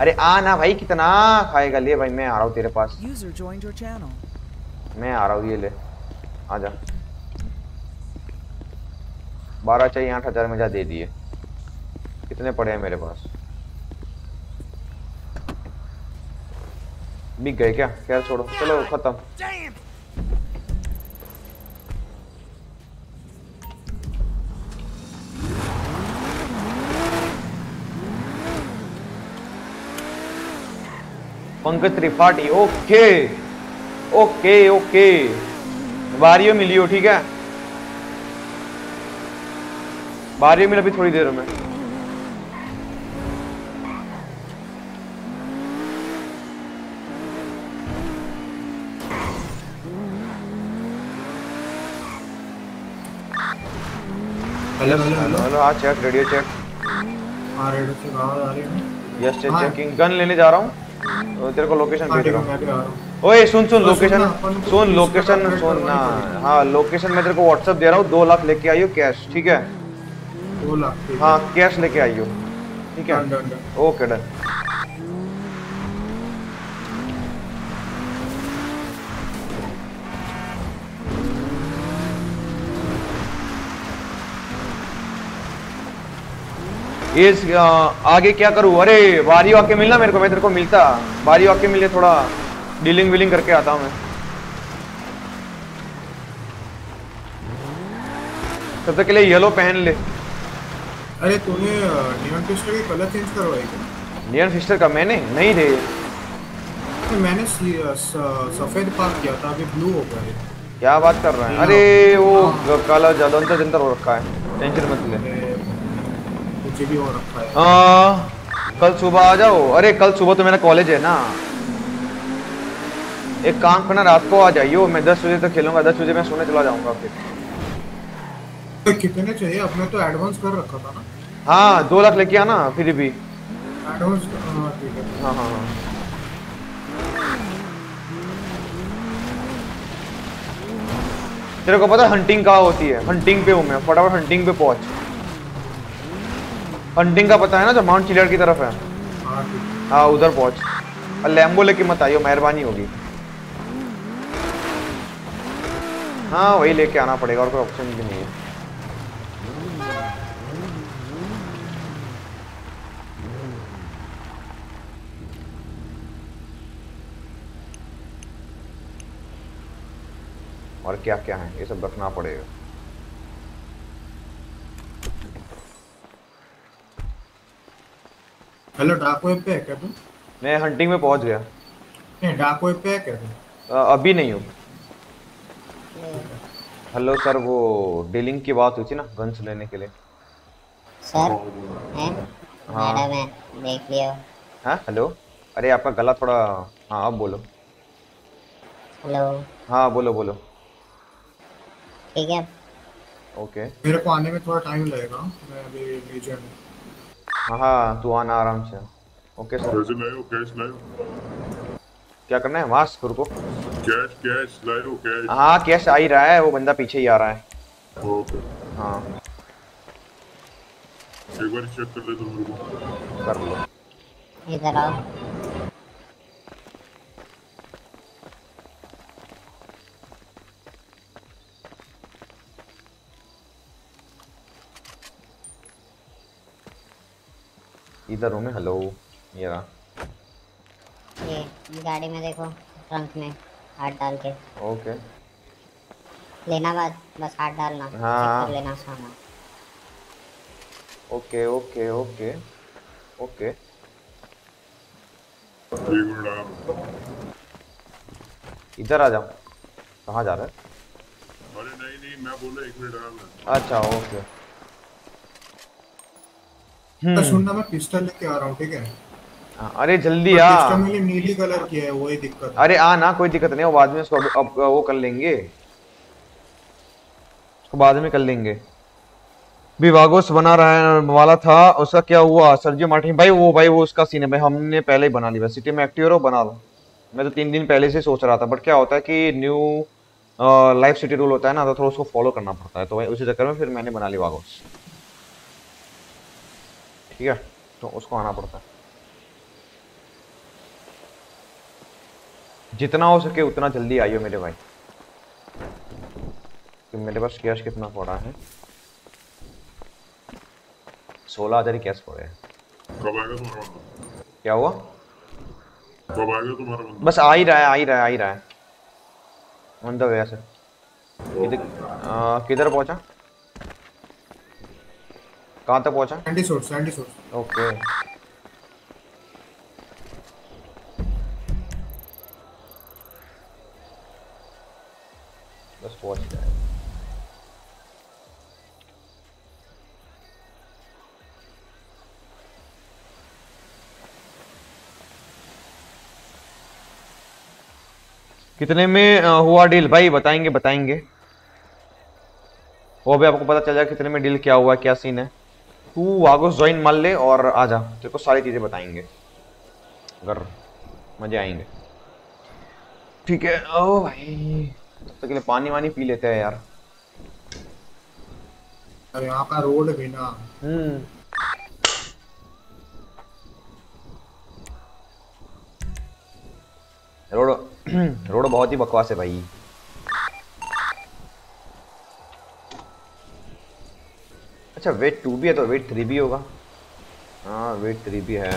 अरे आ ना भाई कितना खाएगा? ले भाई मैं आ रहा हूँ तेरे पास User joined your channel. मैं आ रहा हूँ, ये ले। आ जा। बारह चाहिए, आठ हज़ार में जा दे दिए। कितने पड़े हैं मेरे पास? बिक गए क्या? खैर छोड़ो, चलो खत्म। Pankaj Tripathi, okay. Okay okay. Barrio मिली हो ठीक है? बारियो मिला अभी थोड़ी देर में। Hello hello hello. हेलो हाँ चेक रेडियो चेक। हाँ रेडियो से आवाज़ आ रही है। यस हाँ। चेकिंग गन लेने जा रहा हूँ। तेरे को लोकेशन भेज रहा हूँ। ओए सुन सुन लोकेशन सुन लोकेशन सुन ना। हाँ। लोकेशन मैं तेरे को व्हाट्सएप दे रहा हूँ दो लाख लेके आइयो कैश ठीक है? दो लाख हाँ। कैश लेके आइयो ठीक है? Okay done. इस आगे क्या करूँ? अरे बारी वाक्य मिलना मेरे को मैं तेरे को मिलता। बारी आके मिले थोड़ा डीलिंग विलिंग करके आता हूँ मैं। तब तक के लिए येलो पहन ले। अरे तूने नियॉन पिस्टल की कलर चेंज करवाई क्या नियन फिस्टर का मैंने? नहीं थे तो मैंने सफ़ेद पार्क किया था अभी ब्लू हो गया है। क्या बात कर रहा है? अरे वो काला जलंतर जंतर हो रखा है। टेंशन मत ले। मुझे भी हो रखा है। आ, कल सुबह आ जाओ। अरे कल सुबह तो मेरा कॉलेज है ना। एक काम करना रात को आ जाइयो। मैं दस बजे तक खेलूँगा। दस बजे मैं सोने चला जाऊँगा फिर। तो कितने चाहिए? अपने तो एडवांस कर रखा था ना। हाँ दो लाख लेके आना फिर भी। एडवांस हाँ ठीक है। हाँ हाँ हाँ। तेरे को पता हंटिंग कहाँ होती है? हंटिंग पे हूँ मैं। फटाफट हंटिंग पे पहुँच। हंटिंग का पता है ना जो माउंट चिलियर की तरफ़ है। हाँ है उधर पहुँच। और लैम्बो लेके मत आइयो मेहरबानी होगी। हाँ वही लेके आना पड़ेगा और कोई ऑप्शन भी नहीं है। और क्या क्या है? ये सब रखना पड़ेगा हेलो डार्क वेब पे है क्या तू? मैं हंटिंग में पहुँच गया। नहीं डार्क वेब पे है क्या तू? अभी नहीं हूँ। हेलो सर वो डीलिंग की बात हुई थी ना गन्स लेने के लिए। सर हैं। हाँ। मैडम देख लियो। हाँ हेलो अरे आपका गला थोड़ा हाँ अब बोलो। हेलो हाँ बोलो बोलो। ठीक है। ओके मेरे को आने में थोड़ा टाइम लगेगा मैं अभी लीजिए हाँ हाँ तू आना आराम से। ओके सर पैसे हो कैश हो क्या करना है? मास्क को। कैश कैश लाइव कैश हाँ कैश आ ही रहा है वो बंदा पीछे ही आ रहा है। ओके हाँ। एक बार चेक कर ले तो मेरे को। कर लो। इधर आओ। इधर हूँ मैं हेलो ये रहा ये गाड़ी में देखो ट्रंक में हाथ डाल के। ओके लेना बात बस हाथ डालना हाँ। कर लेना सामान ओके ओके ओके ओके इधर आ जाओ। कहाँ जा रहा है? अरे नहीं नहीं मैं बोला एक मिनट अच्छा ओके तो सुनना मैं पिस्टल लेके आ रहा हूँ ठीक है? हाँ, अरे जल्दी आ। मैंने नीली कलर की है वही दिक्कत है। अरे आ ना कोई दिक्कत नहीं वो बाद में उसको अब, वो कर लेंगे। उसको बाद में कर लेंगे। विवागोस बना रहा है वाला था उसका क्या हुआ? सर्जियो मार्टिन भाई वो भाई वो उसका सीन है भाई हमने पहले ही बना लिया सिटी में एक्टिव रहो बना लो। मैं तो तीन दिन पहले से सोच रहा था बट क्या होता है कि न्यू लाइफ सिटी रूल होता है ना तो थोड़ा उसको फॉलो करना पड़ता है तो भाई उसी चक्कर में फिर मैंने बना लिया वागोस ठीक है? तो उसको आना पड़ता है। जितना हो सके उतना जल्दी आइयो मेरे भाई। कि मेरे पास कैश कितना पड़ा है? सोलह हज़ार ही कैश पड़े हैं। कब आएगा तुम्हारा क्या हुआ? कब आएगा तुम्हारा बस आ ही रहा है आ ही रहा है आ ही रहा है। On the way sir. किधर पहुँचा? कहाँ तक पहुँचा? Sandy Shores Sandy Shores okay बस पहुँच जाए कितने में हुआ डील भाई बताएँगे बताएँगे। वो भी आपको पता चल जाएगा कितने में डील क्या हुआ क्या सीन है। तू वागोस ज्वाइन मान ले और आ जा तेरे को सारी चीज़ें बताएँगे। अगर मज़े आएँगे। ठीक है ओ भाई। तब तक के लिए पानी वानी पी लेते हैं यार। अरे यहाँ का रोड भी ना। हम्म। रोड [clears throat] रोड बहुत ही बकवास है भाई। अच्छा वेट टू भी है तो वेट थ्री भी होगा। हाँ वेट थ्री भी है।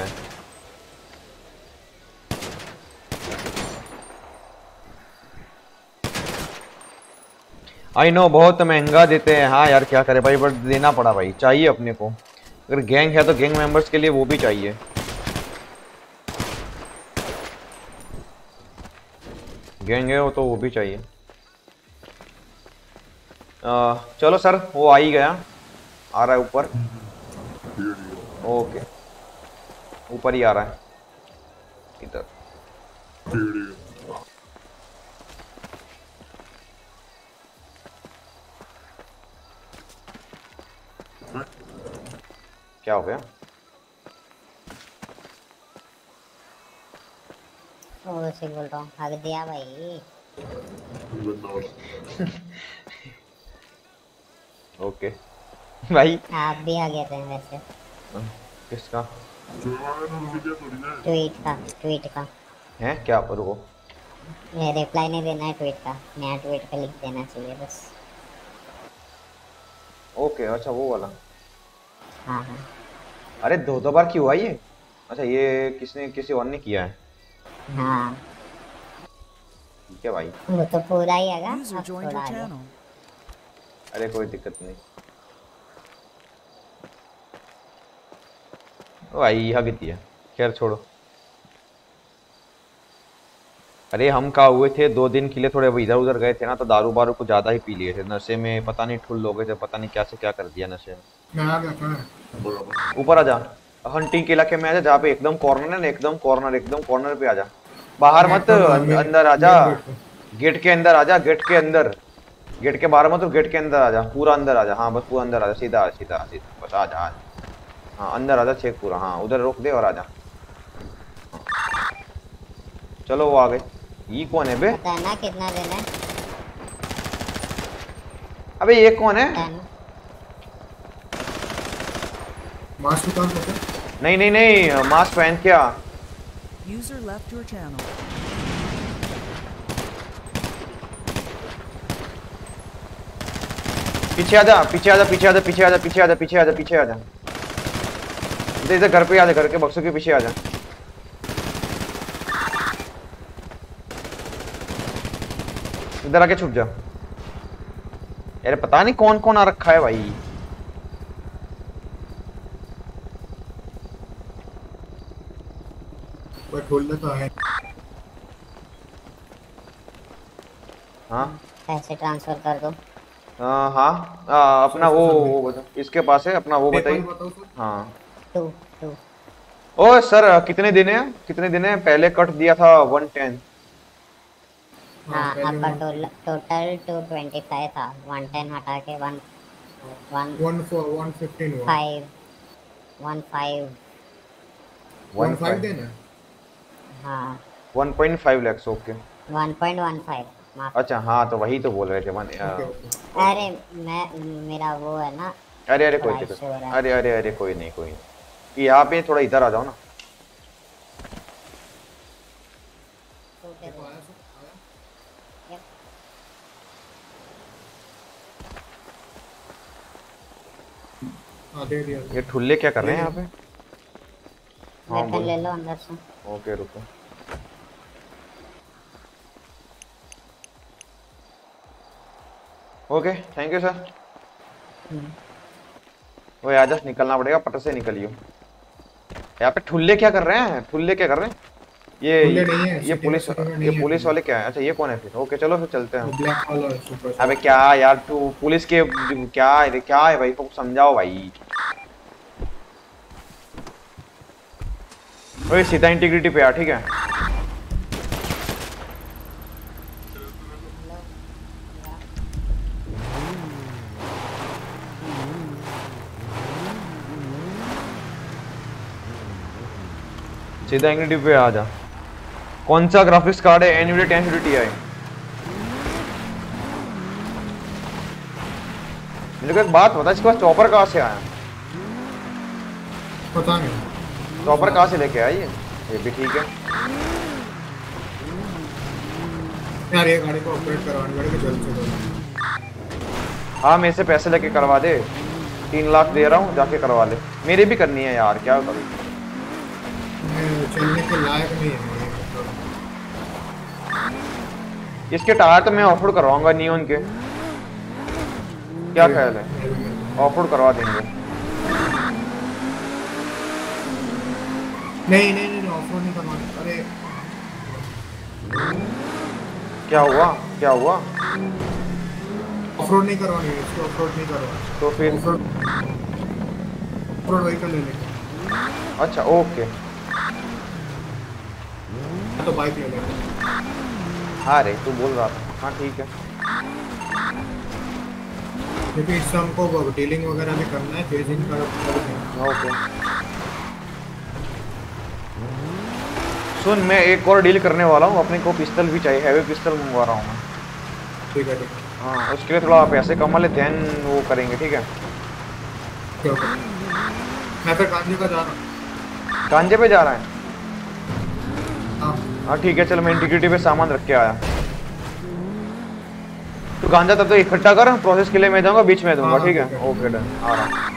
आई नो बहुत महँगा देते हैं। हाँ यार क्या करे भाई बट देना पड़ा भाई चाहिए अपने को। अगर गैंग है तो गैंग मेंबर्स के लिए वो भी चाहिए। गैंग है वो तो वो भी चाहिए। आ, चलो सर वो आ ही गया। आ रहा है ऊपर? ओके। ऊपर ही आ रहा है। इधर। क्या हो गया? बोल रहा हूँ हक दिया भाई। [laughs] ओके। [laughs] भाई। आप भी आ गए थे वैसे। किसका? के। ट्वीट का ट्वीट का। है? क्या रुको ये रिप्लाई नहीं देना है ट्वीट का। नया ट्वीट पे लिख देना चाहिए बस। ओके अच्छा वो वाला। हाँ हाँ। अरे दो दो बार क्यों हुआ ये? अच्छा ये किसने किसी और ने किया है? हाँ। ठीक है भाई। वो तो पूरा ही आएगा अब थोड़ा आगे अरे कोई दिक्कत नहीं। ओ भाई हग दिया खैर छोड़ो। अरे हम कहा हुए थे? दो दिन के लिए थोड़े इधर उधर गए थे ना तो दारू बारू को ज़्यादा ही पी लिए थे। नशे में पता नहीं ठुल हो गए थे पता नहीं क्या से क्या कर दिया नशे में। है ऊपर आ जा। हंटिंग के इलाके में आ जा जहाँ पे एकदम कॉर्नर है ना एकदम कॉर्नर एकदम कॉर्नर पे आ जा। बाहर मत अं- अंदर आ जा। गेट के अंदर आ जा गेट के अंदर। गेट के बाहर मत तो गेट के अंदर आ जा। पूरा अंदर आ जा। हाँ बस पूरा अंदर आ जा। सीधा सीधा सीधा बस आ जा आ जा। हाँ अंदर आ जा चेक पूरा हाँ उधर रोक दे और आ जा। हाँ। चलो वो आ गए। ये कौन है बे? बताना कितना देना है। अबे ये कौन है? मास्क उतार सकते नहीं नहीं नहीं मास्क पहन क्या User left your channel. पीछे आ जा पीछे आ जा पीछे आ जा पीछे आ जा पीछे आ जा पीछे आ जा पीछे आ जा। इधर घर पे आ जा घर के बक्सों के पीछे आ जा। इधर आके छुप जा। यार पता नहीं कौन कौन आ रखा है भाई। कोई ठोल तो है। हाँ? पैसे ट्रांसफ़र कर दो। हाँ हाँ। आ, अपना वो वो बता इसके पास है अपना वो बताइए। हाँ। टू टू ओ सर कितने दिन है? कितने दिन है? पहले कट दिया था वन टेन। हाँ आपका total total two twenty five था। वन टेन हटा के one one. One four one fifteen हुआ। Five one five. One five देना हाँ? One point five okay. One point one five माफ़। अच्छा हाँ तो वही तो बोल रहे थे वन ओके अरे मैं मेरा वो है ना अरे अरे कोई हो है। अरे अरे अरे कोई नहीं कोई नहीं। यहाँ पे थोड़ा इधर आ जाओ ना. हाँ ये ठुल्ले क्या कर रहे हैं यहाँ पे? हाँ ले लो अंदर से। ओके रुको। ओके थैंक यू सर वो आजा निकलना पड़ेगा पट से निकलियो। यहाँ पे ठुल्ले क्या कर रहे हैं? ठुल्ले क्या कर रहे हैं? ये है, ये पुलिस ये पुलिस वाले क्या है? अच्छा ये कौन है फिर? ओके चलो फिर चलते हैं अबे क्या यार तू पुलिस के क्या है? क्या है भाई? को समझाओ भाई। ओए सीधा इंटीग्रिटी पे आ ठीक है। सीधा इंटीग्रिटी पे आ जा। कौन सा ग्राफिक्स कार्ड है? एनवीडिया 1080 Ti मेरे को एक बात बता इसके पास चॉपर कहाँ से आया? पता नहीं। चॉपर कहाँ से लेके आई? ये ये भी ठीक है। यार ये गाड़ी को अपग्रेड करवाने पड़ेगा जल्द से जल्द। हाँ मेरे से पैसे लेके करवा दे। तीन लाख दे रहा हूँ जाके करवा ले। मेरी भी करनी है यार क्या करूँ चलने के लायक नहीं है। इसके टायर तो मैं ऑफ़ रोड करवाऊँगा नियोन के। क्या ख्याल है? ऑफ़ रोड करवा देंगे। नहीं नहीं नहीं ऑफ़ रोड नहीं करवाना। अरे। क्या हुआ? क्या हुआ? ऑफ़ रोड नहीं करवानी है इसको ऑफ़ रोड नहीं करवाना। तो फिर ऑफ़ रोड ऑफ़ व्हीकल ले लेंगे। अच्छा ओके। तो बाइक ले लेंगे हाँ रे तू बोल रहा था। हाँ ठीक है। क्योंकि इससे हमको डीलिंग वगैरह भी करना है फेजिंग कर देंगे। ओके। सुन मैं एक और डील करने वाला हूँ। अपने को पिस्तल भी चाहिए हैवी पिस्तल मंगवा रहा हूँ मैं। ठीक है ठीक है। हाँ उसके लिए थोड़ा पैसे कमा ले देन वो करेंगे ठीक है। मैं फिर कांजी का जा रहा हूँ। गांजे पे जा रहा है। हाँ। हाँ ठीक है चल मैं इंटीग्रिटी पे सामान रख के आया। तू गांजा तब तक इकट्ठा कर प्रोसेस के लिए मैं जाऊँगा बीच में दूँगा हाँ, ठीक है? है। ओके डन आ रहा हूँ।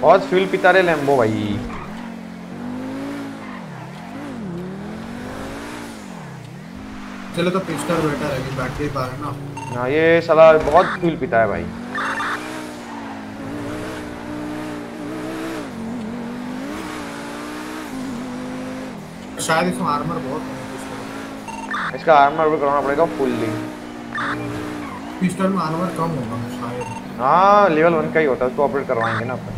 बहुत फ्यूल पिता रे लैम्बो भाई। चलो तो पिस्टल बेटर है कि बैटरी बार है ना। हाँ ये साला बहुत फ्यूल पीता है भाई। शायद इसमें आर्मर बहुत है। इसका आर्मर भी करवाना पड़ेगा फुल्ली पिस्टल में आर्मर कम होगा शायद। हाँ लेवल वन का ही होता है उसको ऑपरेट करवाएँगे ना अपन।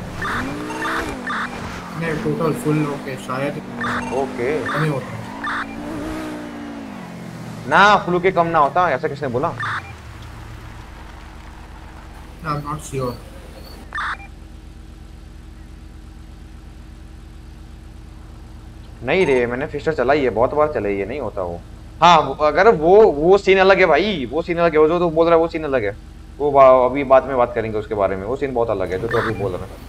नहीं टोटल फुल ओके शायद। ओके कम ही होता। ना फ्लू के कम ना होता ऐसा किसने बोला? आई एम नॉट श्योर नहीं रे मैंने फिस्टर चलाई है बहुत बार चलाई है नहीं होता वो। हाँ अगर वो वो सीन अलग है भाई वो सीन अलग है वो जो तू बोल रहा है वो सीन अलग है। वो अभी बाद में बात करेंगे उसके बारे में वो सीन बहुत अलग है जो तो अभी बोल रहा है।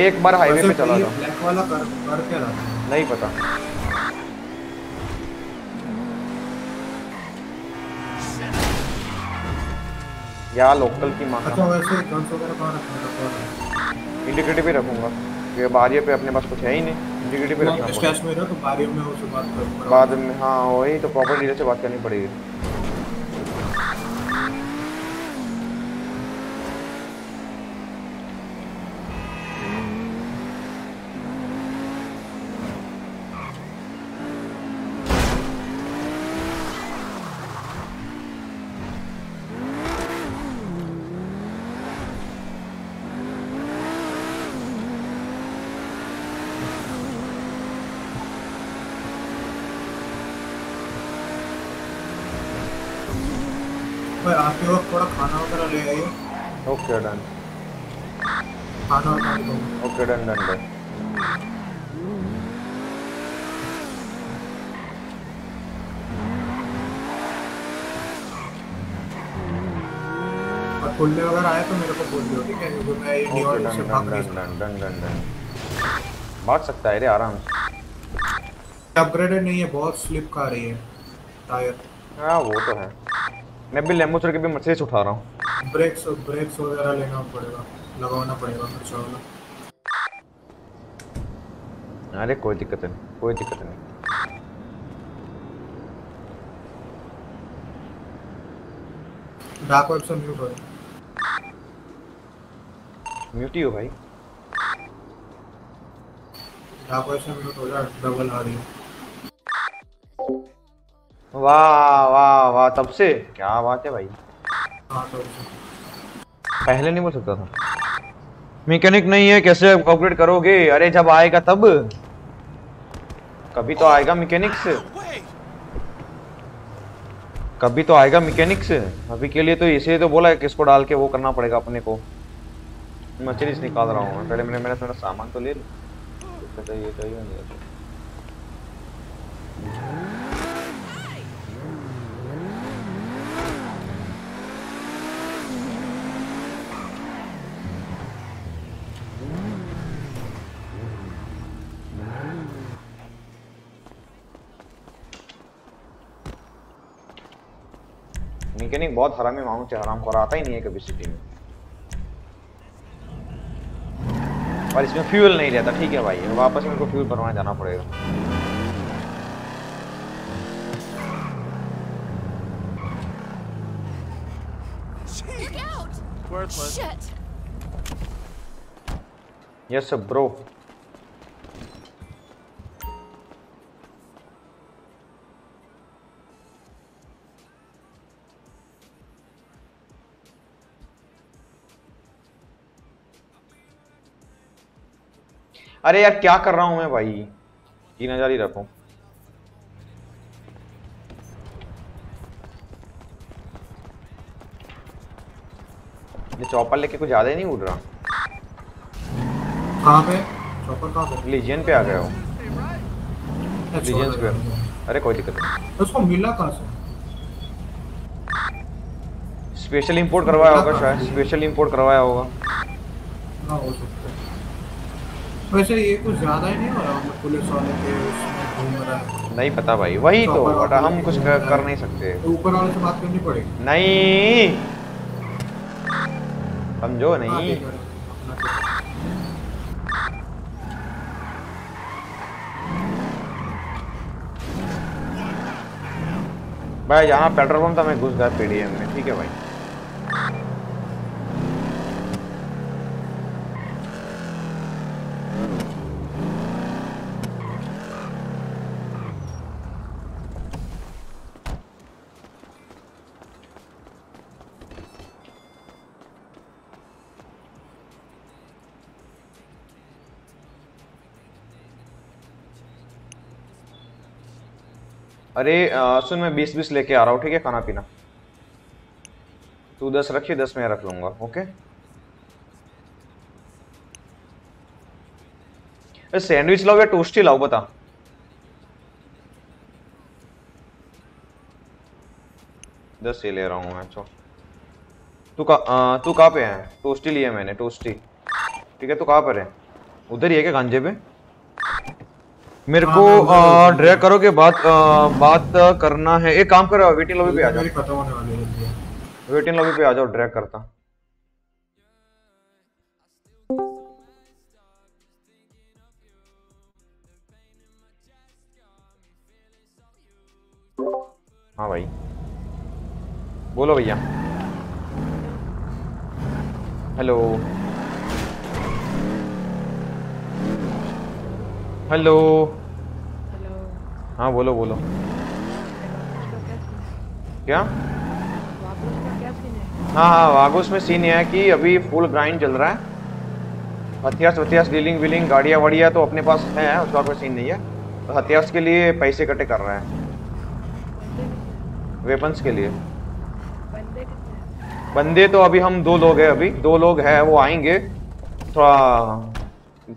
एक बार हाईवे पे चला था ब्लैक वाला कर कर क्या रहा नहीं पता। या लोकल की माँ अच्छा वैसे गन्स वगैरह कहाँ रखना था इंडिकेटिव पे रखूँगा। ये बारिये पे अपने पास कुछ है ही नहीं। इंडिकेटिव पे रखना स्टैश में रहो तो में उससे बात बाद में हाँ वही तो प्रॉपर डीलर से बात करनी पड़ेगी। डन डन भाग डन सकता डन डन डन डन भाग सकता है रे आराम से। अपग्रेडेड नहीं है बहुत स्लिप खा रही है टायर। हाँ वो तो है। मैं भी चढ़ के भी मर्सिडीज उठा रहा हूँ। ब्रेक्स ब्रेक्स वगैरह लेना पड़ेगा लगवाना पड़ेगा खर्चा वाला। अरे कोई दिक्कत नहीं कोई दिक्कत नहीं। डार्क वेब से म्यूट हो जाए म्यूट ही हो भाई। वाह वाह वाह तब से? क्या बात है भाई। हाँ पहले नहीं बोल सकता था। मैकेनिक नहीं है कैसे अपग्रेड करोगे? अरे जब आएगा तब। कभी तो आएगा मैकेनिक्स कभी तो आएगा मैकेनिक्स अभी के लिए तो इसे तो बोला है कि इसको डाल के वो करना पड़ेगा अपने को। मछली निकाल रहा हूँ पहले मैंने मेरा थोड़ा सामान तो ले लूँ तो ये तो चाहिए नहीं बहुत हरामी मांगू हराम को आता ही नहीं है कभी सिटी में। और इसमें फ्यूल नहीं रहता ठीक है भाई वापस मेरे को फ्यूल भरवाने जाना पड़ेगा Look out! Worthless. Shit! Yes bro अरे यार क्या कर रहा हूँ मैं भाई? तीन हज़ार ही रखो। ये चौपर लेके कुछ ज़्यादा ही नहीं उड़ रहा। कहाँ पे? चॉपर कहाँ पे? लीजियन पे आ गए हो। अच्छा, पे। अरे कोई दिक्कत नहीं। उसको मिला कहाँ से? स्पेशल इंपोर्ट करवाया होगा शायद। स्पेशल इंपोर्ट करवाया होगा। हाँ हो सकता वैसे ये कुछ ज़्यादा ही नहीं हो रहा मतलब पुलिस वाले के उसमें घूम रहा है। नहीं पता भाई वही तो बट हम कुछ कर, कर नहीं सकते। तो ऊपर वाले से बात करनी पड़ेगी। नहीं। समझो हाँ, नहीं। भाई जहाँ पेट्रोल पंप था मैं घुस गया पीडीएम में ठीक है भाई। अरे अ, सुन मैं बीस बीस लेके आ रहा हूँ ठीक है खाना पीना तू दस रखिए दस मैं रख लूँगा ओके? सैंडविच लाओ या टोस्टी लाओ बता। दस ये ले रहा हूँ मैं तू का तू कहाँ पे है? टोस्टी लिया मैंने टोस्टी। ठीक है तू कहाँ पर है? उधर ही है क्या गांजे पे? मेरे हाँ, को ड्रैग करोगे बात अ, बात करना है। एक काम करो वेटिंग लॉबी पे आ जाओ। वेटिंग लॉबी पे आ जाओ ड्रैग करता। हाँ भाई। बोलो भैया। हेलो। हेलो। हेलो। हाँ बोलो बोलो। क्या? है हाँ वागोस में सीन ये है कि अभी फुल ग्राइंड चल रहा है। हथियार हथियार डीलिंग विलिंग गाड़ियाँ वाड़ियाँ तो अपने पास है उसका कोई सीन नहीं है। तो हथियार के लिए पैसे इकट्ठे कर रहे हैं। वेपन्स के लिए। बंदे बंदे तो अभी हम दो लोग हैं अभी। दो लोग हैं वो आएँगे। थोड़ा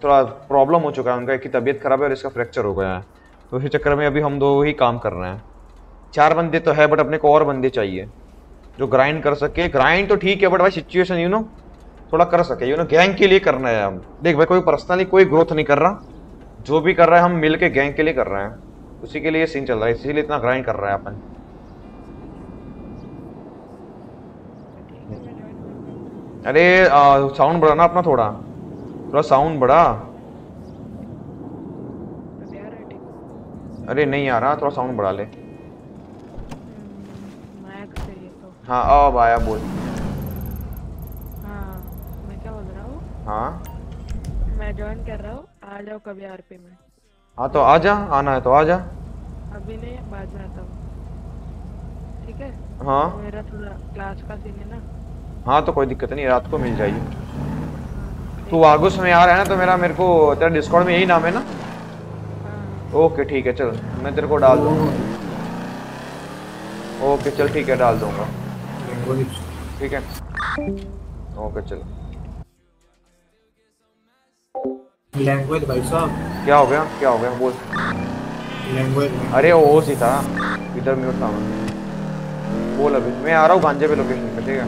थोड़ा प्रॉब्लम हो चुका है उनका कि तबीयत खराब है और इसका फ्रैक्चर हो गया है। तो उसी चक्कर में अभी हम दो ही काम कर रहे हैं। चार बंदे तो है बट अपने को और बंदे चाहिए, जो ग्राइंड कर सके। ग्राइंड तो ठीक है बट भाई सिचुएशन यू नो थोड़ा कर सके। यू नो गैंग के लिए करना है हम। देख भाई, कोई पर्सनली कोई ग्रोथ नहीं कर रहा। जो भी कर रहा है, हम मिल के गैंग के लिए कर रहे हैं। उसी के लिए सीन चल रहा है। इसीलिए इतना ग्राइंड कर रहा है अपन। अरे साउंड बढ़ाना अपना थोड़ा। थोड़ा साउंड बढ़ा। अरे नहीं आ रहा थोड़ा साउंड बढ़ा ले। ये तो। हाँ अब आया बोल। हाँ मैं क्या बोल रहा हूँ? हाँ। मैं ज्वाइन कर रहा हूँ आ जाओ कभी आरपी में। हाँ तो आ जा आना है तो आ जा। अभी नहीं बाद में आता हूँ। ठीक है? हाँ। मेरा थोड़ा क्लास का सीन है ना। हाँ तो कोई दिक्कत नहीं रात को मिल जाएगी तू आगुस में आ रहा है ना तो मेरा मेरे को तेरा डिस्कॉर्ड में यही नाम है ना? हाँ। ओके ठीक है चल मैं तेरे को डाल दूँगा। ओके चल ठीक है डाल दूँगा। ठीक है? ओके चल। लैंग्वेज भाई साहब। क्या हो गया? क्या हो गया? बोल। लैंग्वेज अरे वो था। इधर म्यूट था बोल अभी। मैं आ रहा हूँ गांजे पे लोकेशन पे ठीक है?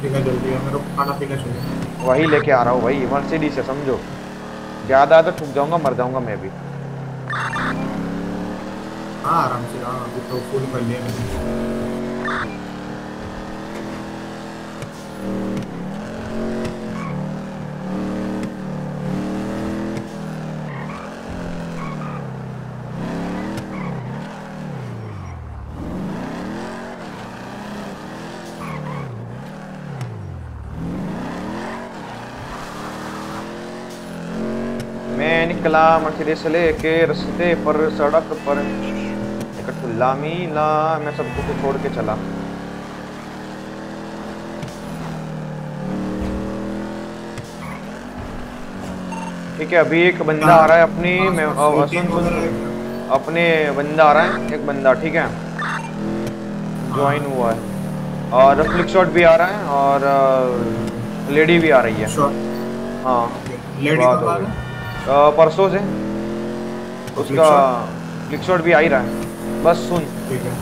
ठीक है जल्दी मेरे को खाना पीना चाहिए। वही लेके आ रहा हूँ भाई मर्सिडीज से समझो। ज़्यादा तो ठुक जाऊँगा, मर जाऊँगा मैं भी। हाँ आराम से आराम से तो फुल कर लिया मैंने मैं निकला मर्सिडीज लेके रस्ते पर सड़क पर। एक ठुल्ला मीला मैं सब कुछ छोड़ के चला। ठीक है अभी एक बंदा आ रहा है अपनी मैं सुन सुन। अपने बंदा आ रहा है एक बंदा ठीक है। ज्वाइन हुआ है। और फ्लिक शॉट भी आ रहा है और लेडी भी आ रही है। हाँ लेडी परसों से। उसका? फ्लिक शॉट भी आ ही रहा है। बस सुन। ठीक है।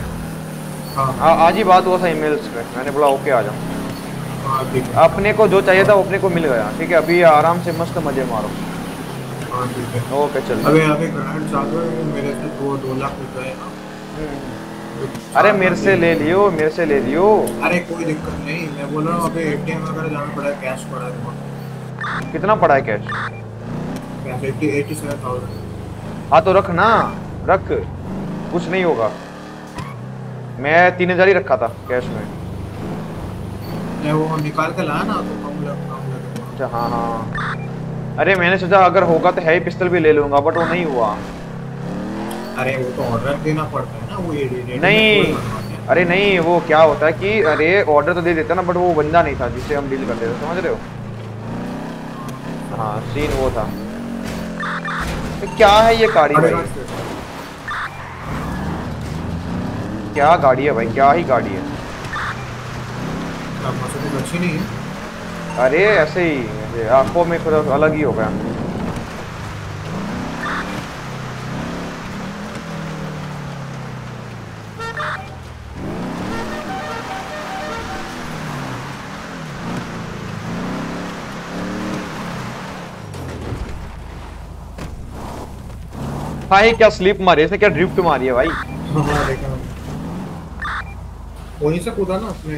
हाँ। आज ही बात हुआ था ईमेल्स पे मैंने बोला ओके आ जाओ। हाँ अपने को जो चाहिए था अपने को मिल गया। ठीक है अभी आराम से मस्त मज़े मारो। हाँ ठीक है। ओके चल। अबे अभी ग्रांड चालू है मेरे से दो दो लाख रुपए है। ना अरे मेरे से ले लियो मेरे से ले लियो। अरे कोई दिक्कत नहीं। मैं बोल रहा हूँ अभी एटीएम वगैरह जाना पड़ा कैश पड़ा है। कितना पड़ा है cash cash eighty eighty seven thousand हाँ तो रख ना रख। कुछ नहीं होगा। मैं तीन हज़ार ही रखा था कैश में। मैं वो निकाल के लाया ना तो कम लग कम लगेगा अच्छा हाँ हाँ। अरे मैंने सोचा अगर होगा तो है पिस्टल भी ले लूँगा बट वो नहीं हुआ। अरे वो तो ऑर्डर देना पड़ता है ना वो ये नहीं। अरे नहीं वो क्या होता है कि अरे ऑर्डर तो दे देता ना बट वो बंदा नहीं था जिससे हम डील कर देते समझ रहे हो? हाँ सीन वो था। क्या है ये गाड़ी भाई? क्या गाड़ी है भाई? क्या ही गाड़ी है? अच्छी नहीं है? अरे ऐसे ही आँखों में थोड़ा अलग ही हो गया भाई क्या स्लिप मारी है? इसने क्या ड्रिफ्ट मारी है भाई? हाँ वहीं से कूदा ना अपने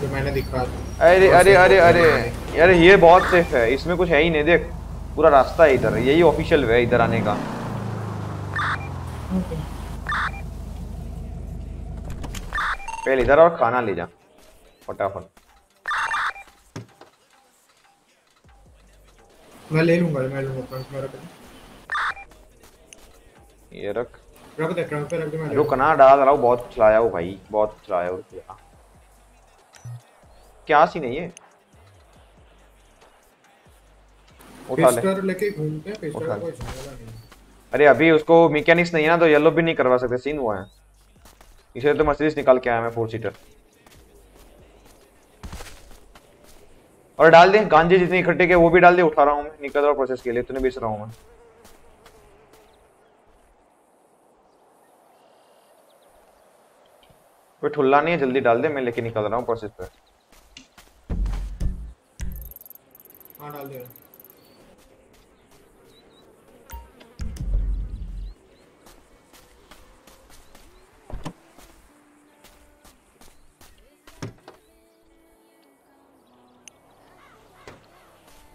जो मैंने दिखा अरे अरे अरे अरे यार ये बहुत सेफ़ है। इसमें कुछ है ही नहीं देख। पूरा रास्ता है इधर यही ऑफिशियल वे है इधर आने का। पहले इधर और खाना ले जा फटाफट। मैं ले लूँगा मैं लूँगा फ्रंट में रख दे ये रख। रख दे ट्रंक पे रख दे मैं रुक ना डाल रहा हूँ बहुत चलाया हूँ भाई बहुत चलाया हूँ। क्या सीन है ये? उठा ले। पिस्टल लेके घूमते हैं पिस्टल कोई झमेला नहीं अरे अभी उसको मैकेनिक्स नहीं है ना तो येलो भी नहीं करवा सकते सीन हुआ है। इसलिए तो मर्सिडीज निकाल के आया मैं फोर सीटर और डाल दे गांजे जितने इकट्ठे के वो भी डाल दे उठा रहा हूँ मैं निकल रहा हूँ प्रोसेस के लिए इतने बेच रहा हूँ मैं। कोई ठुल्ला नहीं है जल्दी डाल दे मैं लेके निकल रहा हूँ प्रोसेस पे। हाँ डाल दिया।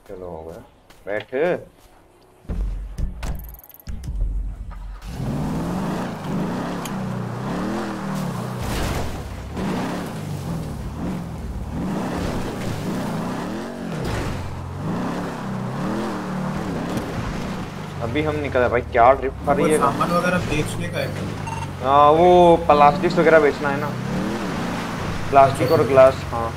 चलो हो गया। बैठ। अभी हम निकले भाई क्या ड्रिफ्ट कर रही है? सामान वगैरह बेचने का है। हाँ वो प्लास्टिक्स वगैरह बेचना है ना। प्लास्टिक और ग्लास हाँ।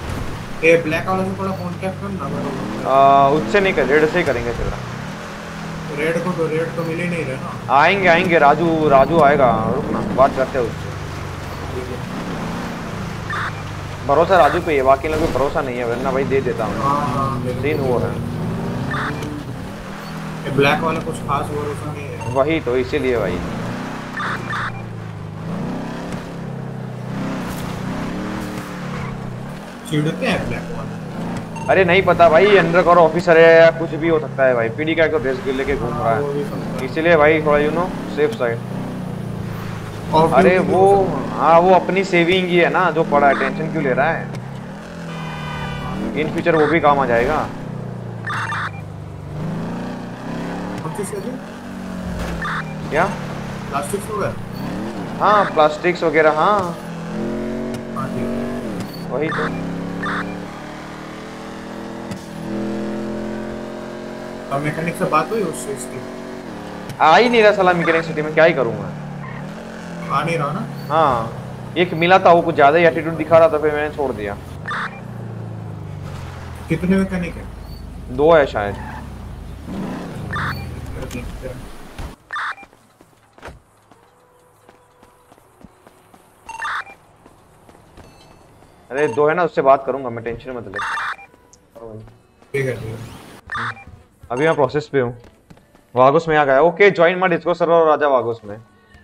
ये ब्लैक वाला से थोड़ा कांटेक्ट करना आ, उससे नहीं कर रेड से ही करेंगे को रेड को तो रेड तो मिल ही नहीं रहा ना। आएँगे आएँगे राजू राजू आएगा। रुकना बात करते हैं उससे। भरोसा राजू पे है बाकी लोगों को भरोसा नहीं है। वरना भाई दे देता हूँ। हाँ हाँ मेरे सीन को- है। ब्लैक वाला कुछ खास भरोसा नहीं है। वही तो इसीलिए भाई। हैं ब्लैक वाला? अरे नहीं पता भाई अंडर कवर ऑफिसर है या कुछ भी हो सकता है भाई। पीडी का तो ड्रेस लेके घूम रहा है। है। इसीलिए भाई थोड़ा यू नो सेफ़ साइड अरे वो हाँ। वो अपनी सेविंग ही है ना जो पड़ा है। टेंशन क्यों ले रहा है? इन फ्यूचर वो भी काम आ जाएगा है। कौन सी सेविंग क्या? प्लास्टिक वगैरह हाँ प्लास्टिक्स वगैरह हाँ। हाँ वही तो। और मैकेनिक से बात हुई उस चीज़ की? आ ही नहीं रहा साला मैकेनिक सिटी में क्या ही करूँगा आ नहीं रहा ना? हाँ। एक मिला था वो कुछ ज़्यादा ही एटीट्यूड दिखा रहा था फिर मैंने छोड़ दिया। कितने मैकेनिक है? दो है शायद। अरे दो है ना उससे बात करूँगा मैं टेंशन मत ले। ठीक है अभी मैं प्रोसेस पे हूँ। वागुस में आ गया। Okay join my Discord server राजा वागुस में।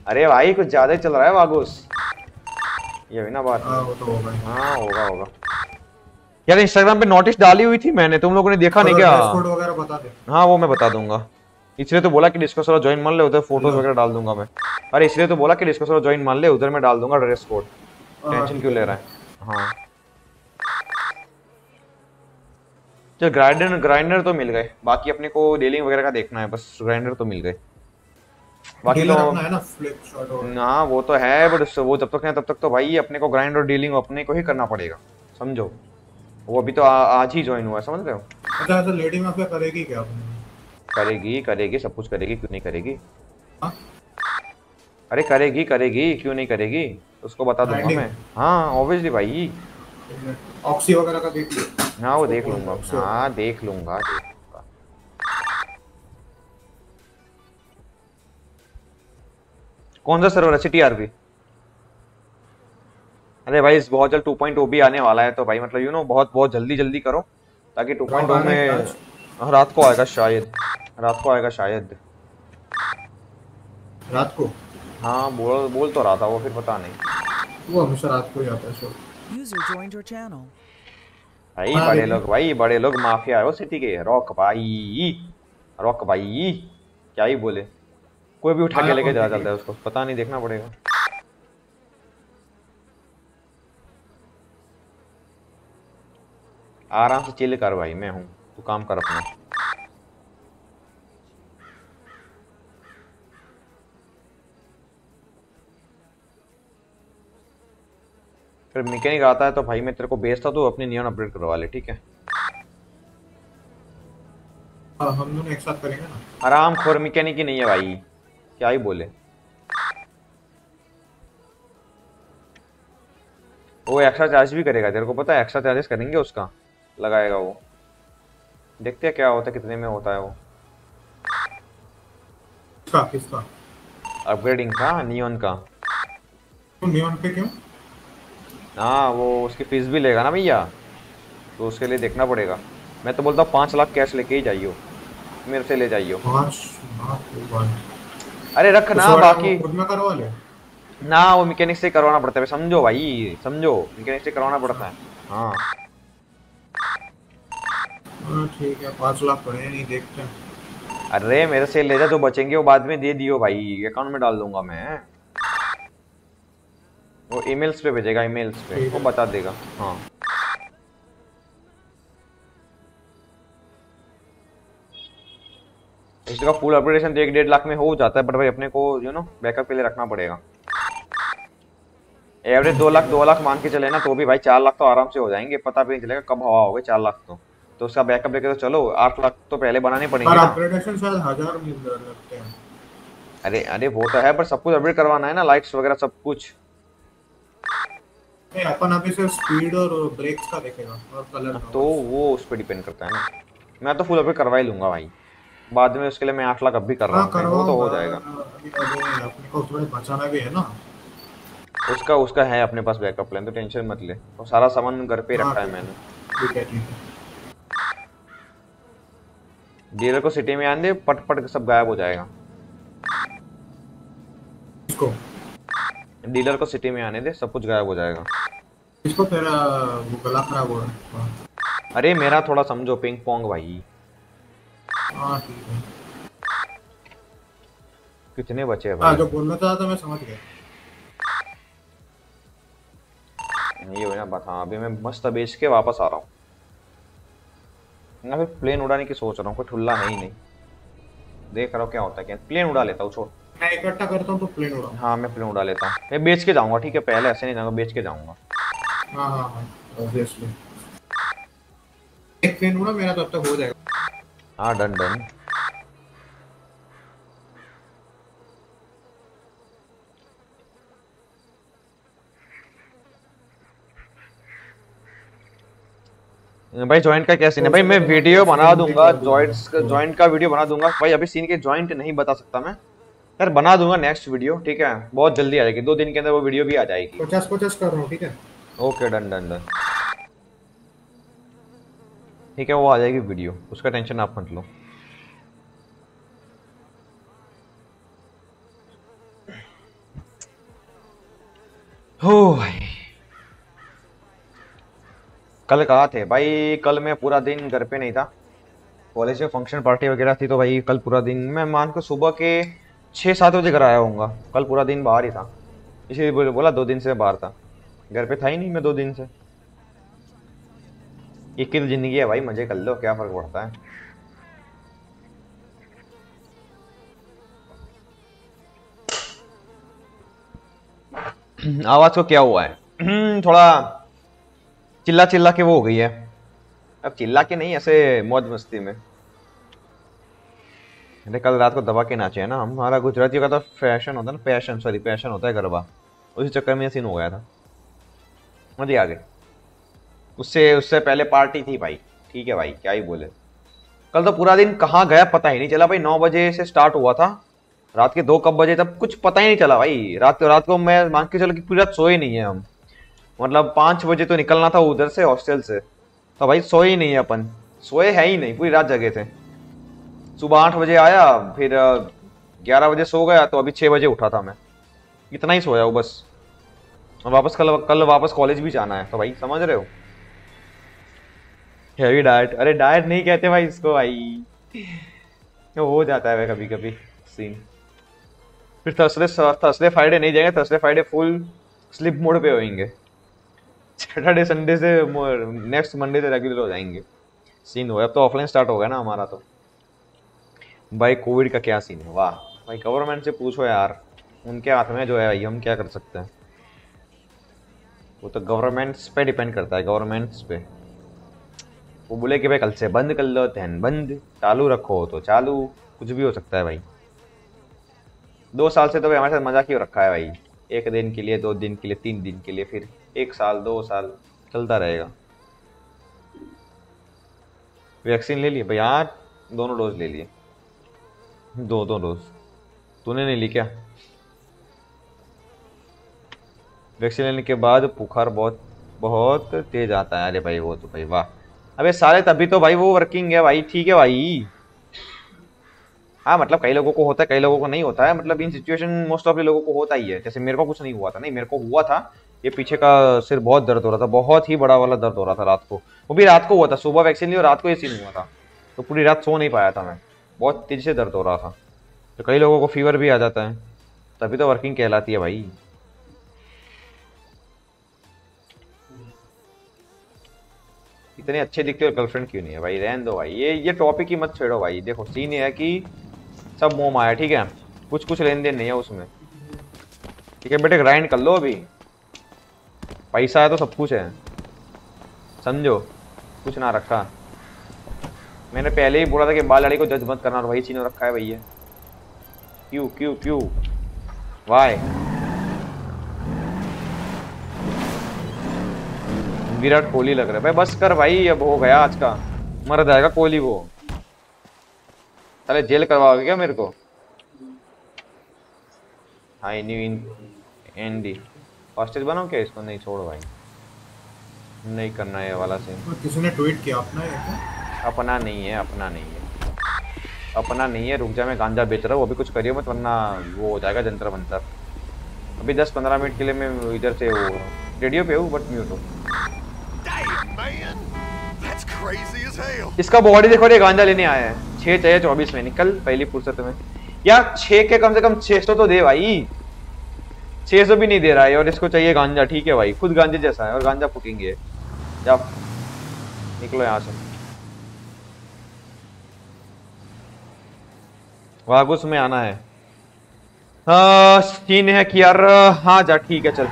अरे भाई कुछ ज़्यादा ही चल रहा है वागुस। ये हुई ना बात। हाँ वो तो होगा। हाँ होगा होगा। यार इंस्टाग्राम पे नोटिस डाली हुई थी मैंने तुम लोगों ने देखा नहीं क्या? वगैरह बता दे। हाँ वो मैं बता दूँगा। इसलिए तो बोला कि डिस्को सर्वर ज्वाइन मान ले उधर फ़ोटोज़ वगैरह डाल दूँगा मैं। अरे इसलिए तो बोला कि डिस्को सर्वर ज्वाइन मान ले उधर मैं डाल दूँगा ड्रेस कोड टेंशन क्यों ले रहा है? हाँ। चल ग्राइंडर ग्राइंडर तो मिल गए। बाकी अपने को डीलिंग वगैरह का देखना है बस ग्राइंडर तो मिल गए। बाकी तो ना हाँ वो तो है बट वो जब तक है तब तक तो भाई अपने को ग्राइंड और डीलिंग अपने को ही करना पड़ेगा। समझो? वो अभी तो आ, आज ही ज्वाइन हुआ है समझ रहे हो? अच्छा ऐसा लेडी माफिया करेगी क्या अपने? करेगी करेगी सब कुछ करेगी क्यों नहीं करेगी? हाँ? अरे करेगी करेगी क्यों नहीं करेगी? उसको बता दूँगा मैं। हाँ ऑब्वियसली भाई। ऑक्सी वगैरह का देख लियो हाँ वो देख लूँगा। हाँ। देख लूँगा कौन सा सर्वर है? सिटी आरपी अरे भाई इस बहुत जल्द 2.0 भी आने वाला है तो भाई मतलब यू नो बहुत बहुत जल्दी जल्दी करो ताकि 2.0 आने का में हाँ, रात को आएगा शायद। रात को आएगा शायद। रात को? हाँ बोल बोल तो रहा था वो फिर पता नहीं। वो हमेशा रात को ही आता है show User joined your channel. भाई हाँ, बड़े लोग भाई बड़े लोग माफिया है वो सिटी के। रॉक भाई रॉक भाई क्या ही बोले। कोई भी उठा के लेके कौन जा? चलता है उसको पता नहीं देखना पड़ेगा। आराम से चिल कर भाई मैं हूँ तू काम कर अपना। फिर मैकेनिक आता है तो भाई मैं तेरे को भेजता तो अपनी नियन अपडेट करवा ले ठीक है? हाँ हम दोनों एक साथ करेंगे ना। आराम खोर मैकेनिक ही नहीं है भाई। क्या ही बोले? वो एक्स्ट्रा चार्ज भी करेगा तेरे को पता है एक्स्ट्रा चार्जेस करेंगे उसका? लगाएगा वो। देखते हैं क्या होता है कितने में होता है वो। किसका किसका? अपग्रेडिंग का नियॉन का। तुम नियॉन पे क्यों? हाँ वो उसकी फ़ीस भी लेगा ना भैया? तो उसके लिए देखना पड़ेगा। मैं तो बोलता हूँ पाँच लाख कैश लेके ही जाइयो। मेरे से ले जाइयो। नहीं। अरे रख ना कुछ बाकी ना वो मैकेनिक से करवाना पड़ता है। समझो भाई समझो। मैकेनिक से करवाना पड़ता है। हाँ। हाँ ठीक है पाँच लाख पड़े नहीं देखते अरे मेरे से ले जा जो बचेंगे वो बाद में दे दियो भाई। अकाउंट में डाल दूँगा मैं। वो ईमेल्स पे भेजेगा ईमेल्स पे। वो बता देगा। हाँ। इसका फुल अपग्रेडेशन तो एक डेढ़ लाख में हो जाता है बट भाई अपने को यू नो बैकअप के लिए रखना पड़ेगा। एवरेज दो लाख दो लाख मान के चले ना तो भी भाई चार लाख तो आराम से हो जाएँगे। पता भी नहीं चलेगा कब हवा हो गए चार लाख तो। तो उसका बैकअप लेके तो चलो आठ लाख तो पहले बनाने पड़ेंगे अरे अरे वो तो है पर सब कुछ अपडेट करवाना है ना लाइट्स वगैरह सब कुछ। नहीं अपन अभी सिर्फ़ स्पीड और ब्रेक्स का देखेगा और कलर का तो वो उस पर डिपेंड करता है ना। मैं तो फुल अपडेट करवा ही लूँगा भाई। बाद में उसके लिए मैं आठ लाख अब भी कर रहा हाँ हूँ वो तो हो जाएगा। अभी अभी अपने को थोड़े बचाना भी है ना। उसका उसका है अपने पास बैकअप प्लान तो टेंशन मत ले। और सारा सामान घर पे रखा है मैंने। ठीक है ठीक है। डीलर को सिटी में आने दे पट पट सब गायब हो जाएगा। इसको? डीलर को सिटी में आने दे सब कुछ गायब हो जाएगा। इसको तेरा वो गला खराब हो रहा है अरे मेरा थोड़ा समझो पिंग पोंग भाई। हाँ, आ, कितने बचे हैं हाँ, भाई? आ, जो बोलना चाहता था तो मैं समझ गया। ये हो ना बात हाँ अभी मैं मस्त बेच के वापस आ रहा हूँ। ना फिर प्लेन उड़ाने की सोच रहा हूँ कोई ठुल्ला नहीं नहीं। देख रहा हूँ क्या होता है क्या प्लेन उड़ा लेता हूँ छोड़। मैं इकट्ठा करता हूँ तो प्लेन उड़ाऊँ हाँ मैं प्लेन उड़ा लेता हूँ। मैं बेच के जाऊँगा ठीक है? पहले ऐसे नहीं जाऊँगा बेच के जाऊँगा। हाँ हाँ हाँ ऑब्वियसली एक प्लेन उड़ा मेरा तब तक हो जाएगा। हाँ डन डन। भाई जॉइंट का क्या सीन है? भाई मैं वीडियो बना दूँगा का जॉइंट का वीडियो बना दूँगा। भाई अभी सीन के जॉइंट नहीं बता सकता मैं। यार बना दूँगा नेक्स्ट वीडियो ठीक है? बहुत जल्दी आ जाएगी। दो दिन के अंदर वो वीडियो भी आ जाएगी। पचास पचास कर रहा हूँ ठीक है? ओके डन डन डन ठीक है वो आ जाएगी वीडियो उसका टेंशन आप मत लो। हो भाई। कल कहा थे? भाई कल मैं पूरा दिन घर पे नहीं था। कॉलेज में फ़ंक्शन पार्टी वगैरह थी तो भाई कल पूरा दिन मैं मान के सुबह के छः सात बजे घर आया हूँगा। कल पूरा दिन बाहर ही था। इसीलिए बोले बोला दो दिन से बाहर था। घर पे था ही नहीं मैं दो दिन से। एक ही तो ज़िंदगी है भाई, मज़े कर लो, क्या फ़र्क पड़ता है? [clears throat] आवाज़ को क्या हुआ है? [clears throat] थोड़ा चिल्ला चिल्ला के वो हो गई है। अब चिल्ला के नहीं, ऐसे मौज मस्ती में। अरे कल रात को दबा के नाचे है ना। हमारा गुजराती का तो फ़ैशन होता है ना, पैशन सॉरी पैशन होता है गरबा। उसी चक्कर में सीन हो गया था। मज़े आ गए। उससे उससे पहले पार्टी थी भाई। ठीक है भाई, क्या ही बोले। कल तो पूरा दिन कहाँ गया पता ही नहीं चला भाई। नौ बजे से स्टार्ट हुआ था। रात के दो कब बजे तब कुछ पता ही नहीं चला भाई। रात रात को मैं मान के चलो कि पूरी रात सोए नहीं है हम। मतलब पाँच बजे तो निकलना था उधर से हॉस्टल से। तो भाई सोए ही नहीं है अपन। सोए है ही नहीं, पूरी रात जगे थे। सुबह आठ बजे आया, फिर ग्यारह बजे सो गया तो अभी छः बजे उठा था मैं। इतना ही सोया हूँ बस। वापस कल कल वापस कॉलेज भी जाना है। तो भाई, समझ रहे हो? हैवी डाइट अरे डाइट नहीं कहते भाई इसको भाई। हो जाता है भाई कभी कभी सीन फिर थर्सडे थर्सडे फ्राइडे नहीं जाएँगे Thursday Friday full sleep mode पे होंगे सैटरडे संडे से नेक्स्ट मंडे से रेगुलर हो जाएँगे। सीन हो अब तो ऑफलाइन स्टार्ट हो गया ना हमारा तो। भाई कोविड का क्या सीन है? वाह। भाई गवर्नमेंट से पूछो यार। उनके हाथ में जो है भाई हम क्या कर सकते हैं? वो तो गवर्नमेंट्स पे डिपेंड करता है गवर्नमेंट्स पे। वो बोले कि भाई, कल से बंद कर लो तहन बंद, चालू रखो। तो चालू, कुछ भी हो सकता है भाई। दो साल से तो भाई हमारे साथ मज़ाक ही रखा है भाई। एक दिन के लिए, दो दिन के लिए, तीन दिन के लिए, फिर एक साल, दो साल चलता रहेगा। वैक्सीन ले लिए? भाई यार दोनों डोज ले लिए। दो दो डोज तूने नहीं ली क्या? वैक्सीन लेने के बाद बुखार बहुत बहुत तेज आता है। अरे भाई, वो तो भाई, वाह। अबे सारे तभी तो भाई वो वर्किंग है भाई। ठीक है भाई। हाँ मतलब कई लोगों को होता है, कई लोगों को नहीं होता है। मतलब इन सिचुएशन मोस्ट ऑफ़ लोगों को होता ही है। जैसे मेरे को कुछ नहीं हुआ था। नहीं, मेरे को हुआ था, ये पीछे का सिर बहुत दर्द हो रहा था। बहुत ही बड़ा वाला दर्द हो रहा था रात को। वो भी रात को हुआ था। सुबह वैक्सीन ली और रात को ये सीन हुआ था। तो पूरी रात सो नहीं पाया था मैं। बहुत तेज़ी से दर्द हो रहा था। तो कई लोगों को फीवर भी आ जाता है। तभी तो वर्किंग कहलाती है भाई। इतने अच्छे दिखते हो गर्लफ्रेंड क्यों नहीं है? भाई, रहन दो भाई। ये ये टॉपिक ही मत छेड़ो भाई। देखो सीन ये है कि सब मोम आया, ठीक है? कुछ कुछ लेन देन नहीं है उसमें। ठीक है, बेटे ग्राइंड कर लो अभी। पैसा है तो सब कुछ है। समझो, कुछ ना रखा। मैंने पहले ही बोला था कि बाल लड़ी को जज मत करना और वही चीज़ रखा है भैया। क्यों क्यों क्यों? वाई विराट कोहली लग रहा है। भाई बस कर भाई, अब हो गया आज का। मर जाएगा कोहली वो। अरे जेल करवाओगे क्या मेरे को? हाई न्यू इन एनडी हॉस्टेज बनाओ क्या इसको? नहीं, छोड़ो भाई। नहीं करना है वाला सीन किसी ने ट्वीट किया अपना अपना नहीं है, अपना नहीं है। अपना नहीं है, रुक जा, मैं गांजा बेच रहा हूँ, वो भी कुछ करिए मत, वरना वो हो जाएगा जंतर मंतर अभी दस पंद्रह मिनट के लिए मैं इधर से वो, रेडियो पे हूँ, बट म्यूट हूँ. इसका बॉडी देखो, ये गांजा लेने आया है। छह चाहिए, चौबीस में, निकल, पहली फुर्सत में। यार, छह के कम से कम छह सौ तो दे भाई। छह सौ भी नहीं दे रहा है, और इसको चाहिए गांजा, ठीक है भाई। खुद गांजे जैसा है, और गांजा फूकेंगे। जा निकलो यहाँ से। वागुस में आना है। हाँ सीन है कि यार हाँ जा, ठीक है, चल।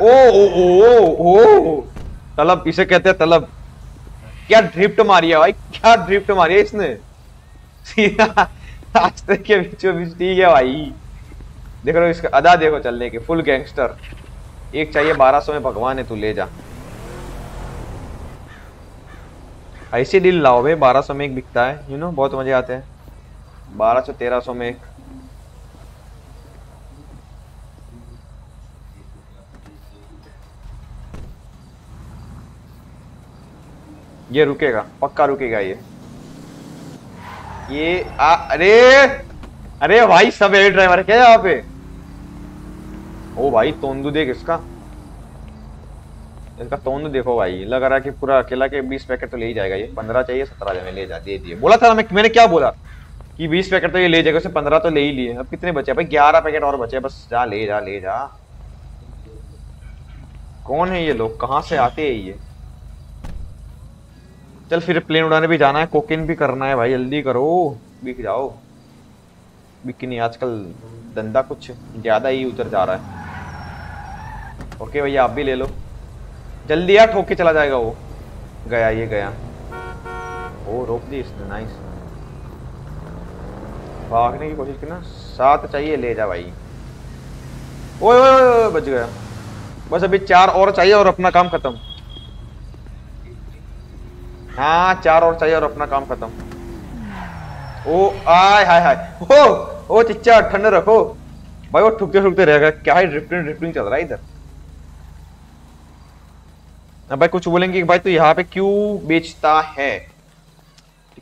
ओ ओ ओ ओ ओ, तलब, इसे कहते हैं तलब। क्या ड्रिफ्ट मारी है भाई, क्या ड्रिफ्ट मारी है इसने? [laughs] सीधा रास्ते के बीचों बीच ठीक है भाई। देख रहे हो इसका, अदा देखो चलने के फुल गैंगस्टर एक चाहिए बारह सौ में, भगवान है, तू ले जा। ऐसे डील लाओ भाई, बारह सौ में एक बिकता है यू नो बहुत मज़े आते हैं। बारह सौ तेरह सौ में एक। ये रुकेगा पक्का रुकेगा ये। ये आ, अरे अरे भाई सब एयर ड्राइवर क्या यहाँ पे? ओ भाई तोंदू देख इसका। इसका तोंदू देखो भाई लग रहा है कि पूरा अकेला के बीस पैकेट तो ले ही जाएगा ये। पंद्रह चाहिए सत्रह ले जा दे दिए। बोला था मैं मैंने क्या बोला? कि बीस पैकेट तो ये ले जाएगा उसे पंद्रह तो ले ही लिए। अब कितने बचे? भाई, ग्यारह पैकेट और बचे, बस जा, ले जा ले जा। कौन है ये लोग? कहाँ से आते हैं ये? चल, फिर प्लेन उड़ाने भी जाना है कोकिन भी करना है, भाई, जल्दी करो। बिक जाओ। बिक नहीं आजकल धंधा कुछ ज़्यादा ही उतर जा रहा है। ओके भैया, आप भी ले लो। जल्दी यार, ठोक के चला जाएगा वो। गया ये, गया। ओ, रोक दी इसने नाइस भागने की कोशिश की ना सात चाहिए, ले जा भाई। ओए ओए ओए बच गया। बस अभी चार और चाहिए और अपना काम खत्म। हाँ चार और चाहिए और अपना काम खत्म। ओ, आय, हाय हाय। ओ ओ, चिच्चा, ठंड रखो। भाई, वो ठुकते ठुकते रहेगा क्या है ड्रिफ्टिंग ड्रिफ्टिंग चल रहा है इधर। भाई, कुछ बोलेंगे भाई, तू यहाँ पे क्यों बेचता है?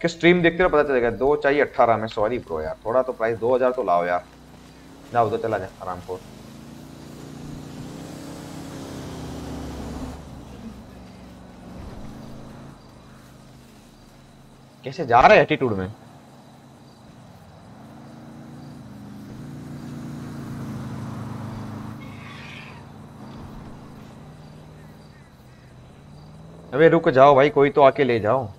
ठीक है स्ट्रीम देखते रहो, पता चलेगा, दो चाहिए अट्ठारह में सॉरी ब्रो यार, थोड़ा तो प्राइस दो हज़ार तो लाओ यार। जाओ उधर चला जा, आराम को कैसे जा रहा एटीट्यूड में? अबे रुक जाओ भाई, कोई तो आके ले जाओ।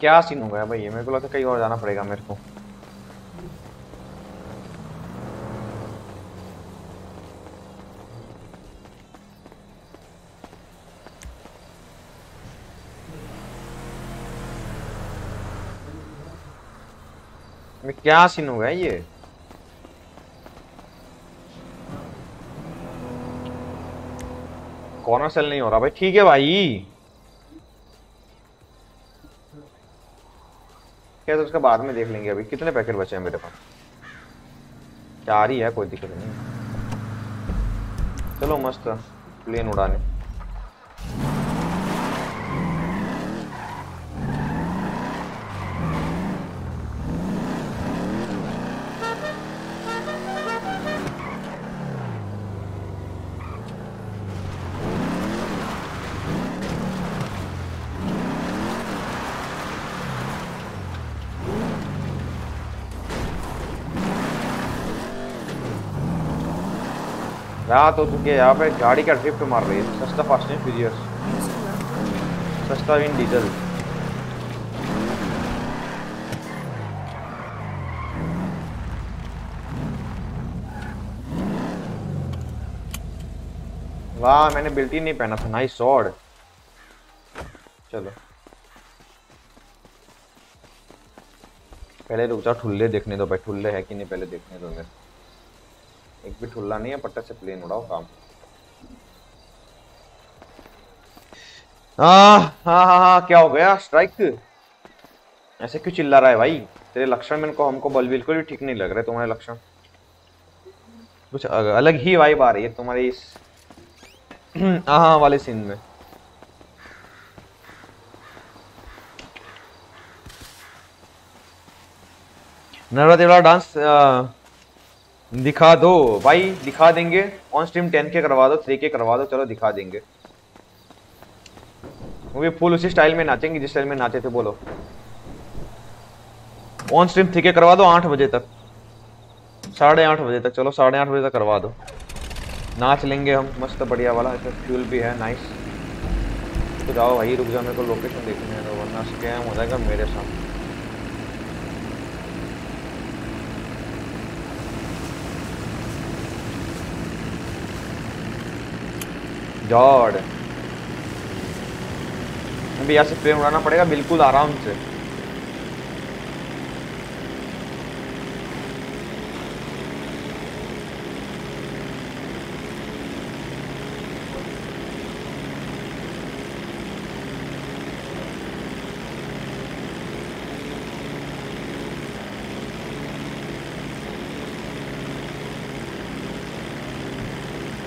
क्या सीन हो गया भाई? मेरे को लगता है कहीं और जाना पड़ेगा मेरे को। क्या सीन हो गया ये? कॉर्नर सेल नहीं हो रहा? भाई ठीक है भाई। क्या तो उसका बाद में देख लेंगे अभी। कितने पैकेट बचे हैं मेरे पास? चार ही है, कोई दिक्कत नहीं चलो मस्त, प्लेन उड़ाने। रात हो चुकी है यहाँ पे। गाड़ी का ड्रिफ्ट मार रही है। सस्ता फास्ट एंड फ्यूरियस सस्ता इन डीजल वाह, मैंने बिल्टी नहीं पहना था। नाइस स्वॉर्ड चलो। पहले रुक जाओ ठुल्ले देखने दो भाई। ठुल्ले है कि नहीं, पहले देखने दो मेरे एक भी ठुल्ला नहीं है पट्टा से प्लेन उड़ाओ काम। आ, हा हा हा, क्या हो गया? स्ट्राइक ऐसे क्यों चिल्ला रहा है भाई? तेरे लक्षण में इनको हमको बल बिल्कुल भी ठीक नहीं लग रहे तुम्हारे लक्षण। कुछ अलग ही वाइब आ रही है तुम्हारे इस [clears throat] आहा वाले सीन में। नर्वा देवला डांस आ... दिखा दो। भाई, दिखा देंगे। ऑन स्ट्रीम टेन के करवा दो थ्री के करवा दो, चलो दिखा देंगे। वो भी फुल उसी स्टाइल में नाचेंगे, जिस स्टाइल में नाचे थे, बोलो। ऑन स्ट्रीम थ्री के करवा दो आठ बजे तक। साढ़े आठ बजे तक, चलो साढ़े आठ बजे तक करवा दो। नाच लेंगे हम, मस्त बढ़िया वाला, ऐसा फ्यूल भी है नाइस तो जाओ भाई, रुक जाओ, मेरे को लोकेशन देखने वरना स्कैम हो जाएगा मेरे साथ जॉर्ड अभी यहाँ से प्लेन उड़ाना पड़ेगा बिल्कुल आराम से।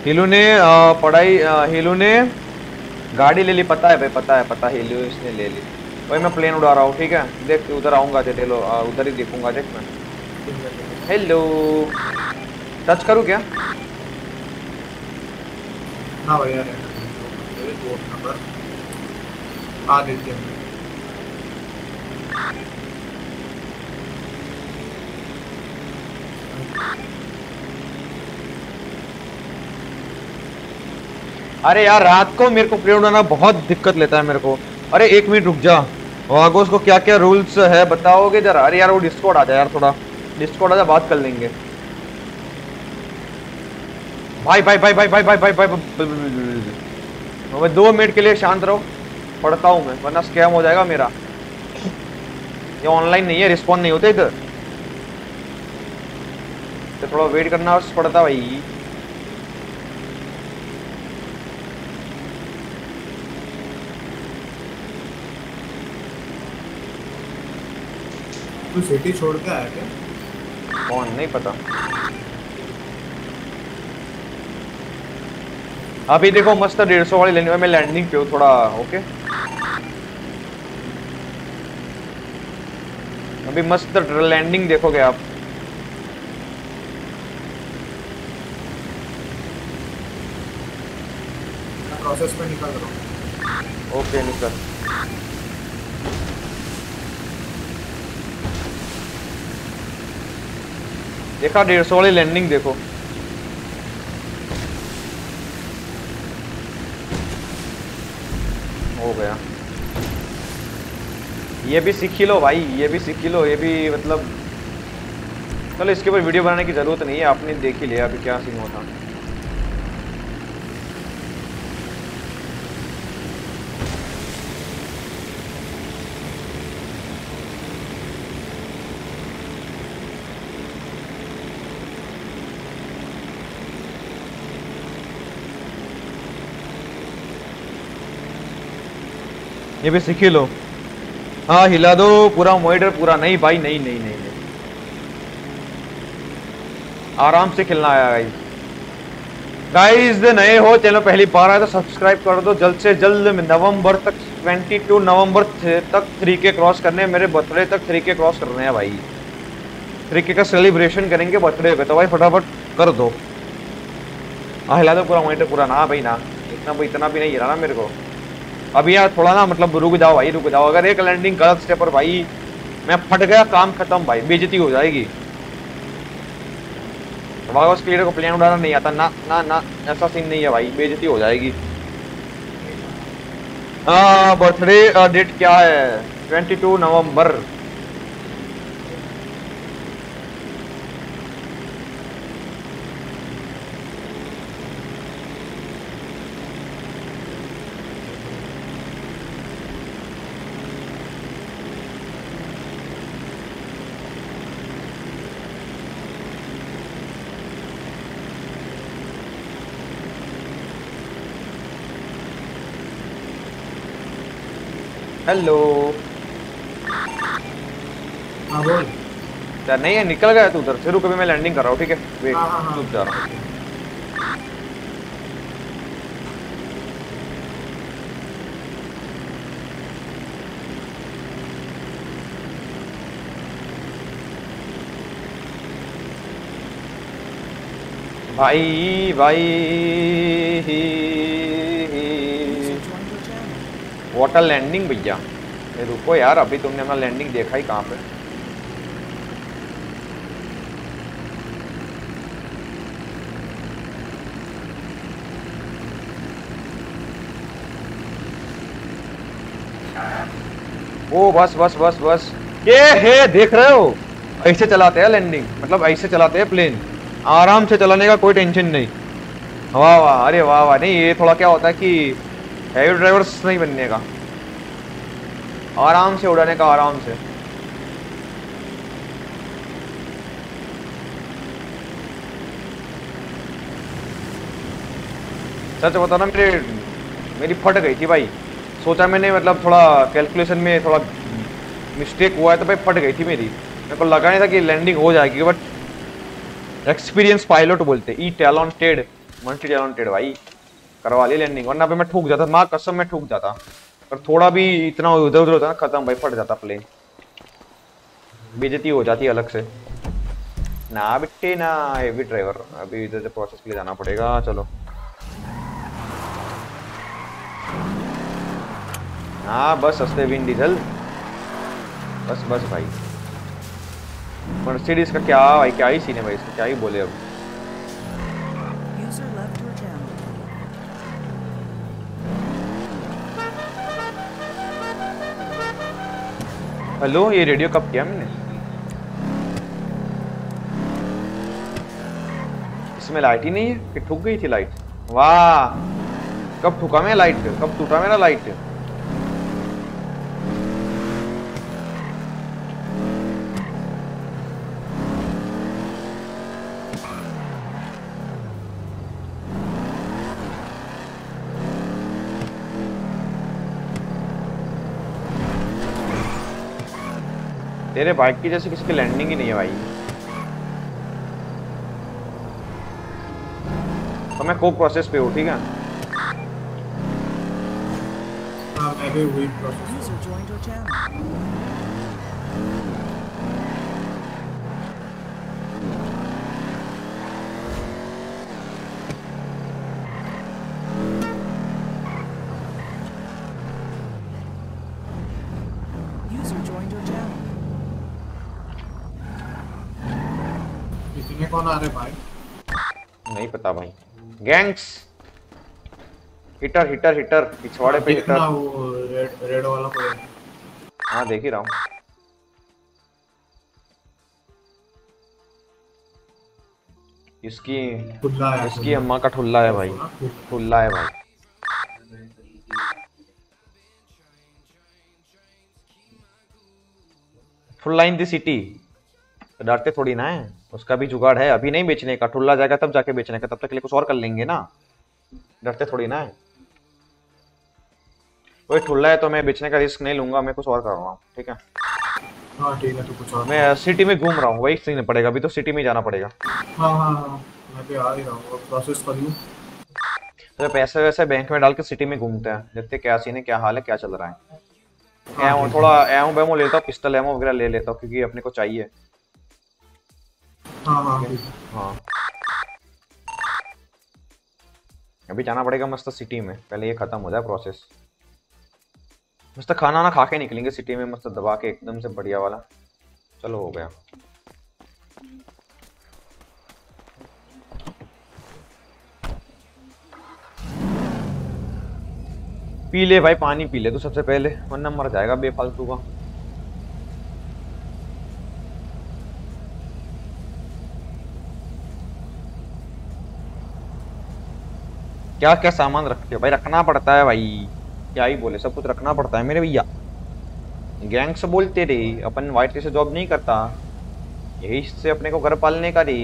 हिलू ने पढ़ाई हिलू ने गाड़ी ले ली, पता है भाई, पता है पता है, हिलू इसने ले ली। भाई मैं प्लेन उड़ा रहा हूँ, ठीक है? देख उधर आऊँगा तेरे लो उधर ही देखूँगा, देख मैं। हेलो टच करूँ क्या? हाँ भैया रहने दो दो नंबर आदित्य अरे यार रात को मेरे को प्लेन उड़ाना बहुत दिक्कत लेता है मेरे को अरे एक मिनट रुक जा वागोस को क्या क्या रूल्स है बताओगे जरा अरे यार वो डिस्कॉर्ड आ जाए यार थोड़ा डिस्कॉर्ड आ जा बात कर लेंगे भाई भाई भाई भाई भाई भाई भाई भाई दो मिनट के लिए शांत रहो पढ़ता हूँ मैं वरना स्कैम हो जाएगा मेरा ये ऑनलाइन नहीं है रिस्पॉन्ड नहीं होते इधर तो थोड़ा वेट करना पड़ता भाई तू सिटी छोड़ के आया क्या? कौन? नहीं पता। अभी देखो मस्त डेढ़ सौ वाली लेने में मैं लैंडिंग पे हूँ थोड़ा ओके अभी मस्त लैंडिंग देखोगे आप। प्रोसेस पे निकल रहा हूँ। ओके निकल। देखा, डेढ़ सौ वाली लैंडिंग देखो। हो गया। ये भी सीख लो भाई, ये भी सीख लो, ये भी मतलब चलो, इसके ऊपर वीडियो बनाने की ज़रूरत नहीं है, आपने देख ही लिया अभी क्या सीन होता ये भी सीख लो। हाँ हिला दो, पूरा मॉनिटर पूरा नहीं, भाई, नहीं नहीं नहीं नहीं। आराम से खेलना आया गाइस गाइस नए हो, चैनल पहली बार आए तो सब्सक्राइब कर दो, जल्द से जल्द नवंबर तक 22 नवंबर तक थ्री के क्रॉस करने मेरे बर्थडे तक थ्री के क्रॉस करने हैं, भाई। थ्री के का सेलिब्रेशन करेंगे बर्थडे पे तो भाई फटाफट कर दो। हाँ हिला दो पूरा मॉनिटर पूरा। ना, भाई, ना। इतना भी इतना भी नहीं हिलाना मेरे को। अभी यार थोड़ा ना मतलब रुक जाओ भाई, रुक जाओ। अगर एक लैंडिंग गलत स्टेप पर भाई, मैं फट गया, काम खत्म भाई बेजती हो जाएगी। वागस क्लियर को प्लेन उड़ाना नहीं आता। ना ना ना, ऐसा सीन नहीं है भाई बेजती हो जाएगी। बर्थडे डेट क्या है? 22 नवंबर हेलो हाँ बोल। यार नहीं है निकल गया तू उधर से। रुक अभी मैं लैंडिंग कर रहा हूँ ठीक है? वेट हाँ, हाँ, हाँ। रुक जा रहा हूँ। भाई भाई। वाटर लैंडिंग भैया। ये रुको यार, अभी तुमने अपना लैंडिंग देखा ही कहाँ पे? ओ, बस बस बस बस। ये है, देख रहे हो? ऐसे चलाते हैं लैंडिंग मतलब ऐसे चलाते हैं प्लेन आराम से चलाने का कोई टेंशन नहीं। वाह वाह, अरे वाह वाह। नहीं, ये थोड़ा क्या होता है कि हैवी ड्राइवर्स नहीं बनने का। आराम से उड़ाने का, आराम से। सच बता ना, मेरे, मेरी फट गई थी भाई। सोचा मैंने मतलब थोड़ा कैलकुलेशन में थोड़ा मिस्टेक हुआ है तो भाई फट गई थी मेरी। मेरे को लगा नहीं था कि लैंडिंग हो जाएगी बट एक्सपीरियंस पायलट बोलते ई टैलेंटेड मल्टी टैलेंटेड भाई। करवा ली लैंडिंग, वरना पे मैं ठूक जाता माँ कसम में ठूक जाता। पर थोड़ा भी इतना उधर उधर होता ना, खत्म, भाई, फट जाता प्लेन बेजती हो जाती अलग से। ना बिट्टे, ना हेवी ड्राइवर अभी इधर से प्रोसेस के लिए जाना पड़ेगा, चलो। हाँ बस सस्ते विन डीजल। बस बस, भाई। मर्सिडीज का क्या, भाई, क्या ही सीन है भाई, इसका क्या ही बोले अब। हेलो, ये रेडियो कब किया मैंने? इसमें लाइट ही नहीं है, कि ठुक गई थी लाइट वाह, कब ठुका मैं लाइट कब टूटा मेरा लाइट तेरे बाइक की जैसे किसी की लैंडिंग ही नहीं है भाई। तो मैं कोक प्रोसेस पे हूँ, ठीक है? हाँ वही process User joined your channel. User joined your channel. रहे भाई। नहीं पता भाई। गैंग्स। हिटर हिटर हिटर पिछवाड़े पे हिटर। वो रेड रेड वाला कोई है। देख ही रहा हूँ। इसकी है इसकी अम्मा का ठुल्ला है भाई। ठुल्ला है भाई। फुल लाइन दी सिटी। डरते थोड़ी ना है। उसका भी जुगाड़ है अभी नहीं बेचने का। ठुल्ला जाएगा तब जाके बेचने का तब तक के लिए कुछ और कर लेंगे ना। डरते थोड़ी ना है। कोई ठुल्ला है तो मैं बेचने का रिस्क नहीं लूँगा मैं कुछ और कर रहा हूँ ठीक है? हाँ ठीक है तो कुछ और मैं सिटी में घूम रहा हूँ वही सीन पड़ेगा अभी तो सिटी में ही जाना पड़ेगा। हाँ हाँ हाँ मैं भी आ ही रहा हूँ प्रोसेस कर लूँ तो पैसे वैसे बैंक में डाल के सिटी में घूमते हैं देखते क्या सीन है क्या हाल है क्या चल रहा है। एमो थोड़ा एमो बेमो लेता हूँ पिस्टल एमो वगैरह ले लेता हूँ क्योंकि अपने को चाहिए। हाँ। अभी जाना पड़ेगा मस्त सिटी में। पहले ये खत्म हो जाए प्रोसेस मस्त खाना ना खा के निकलेंगे सिटी में, मस्त दबा के एकदम से बढ़िया वाला। चलो, हो गया। पी ले भाई, पानी पी ले तू सबसे पहले, वरना मर जाएगा बेफालतू का। क्या क्या सामान रखते हो? भाई रखना पड़ता है भाई। क्या ही बोले सब कुछ रखना पड़ता है मेरे भैया। गैंग से बोलते रे अपन वाइट से जॉब नहीं करता। यही से अपने को घर पालने का रे।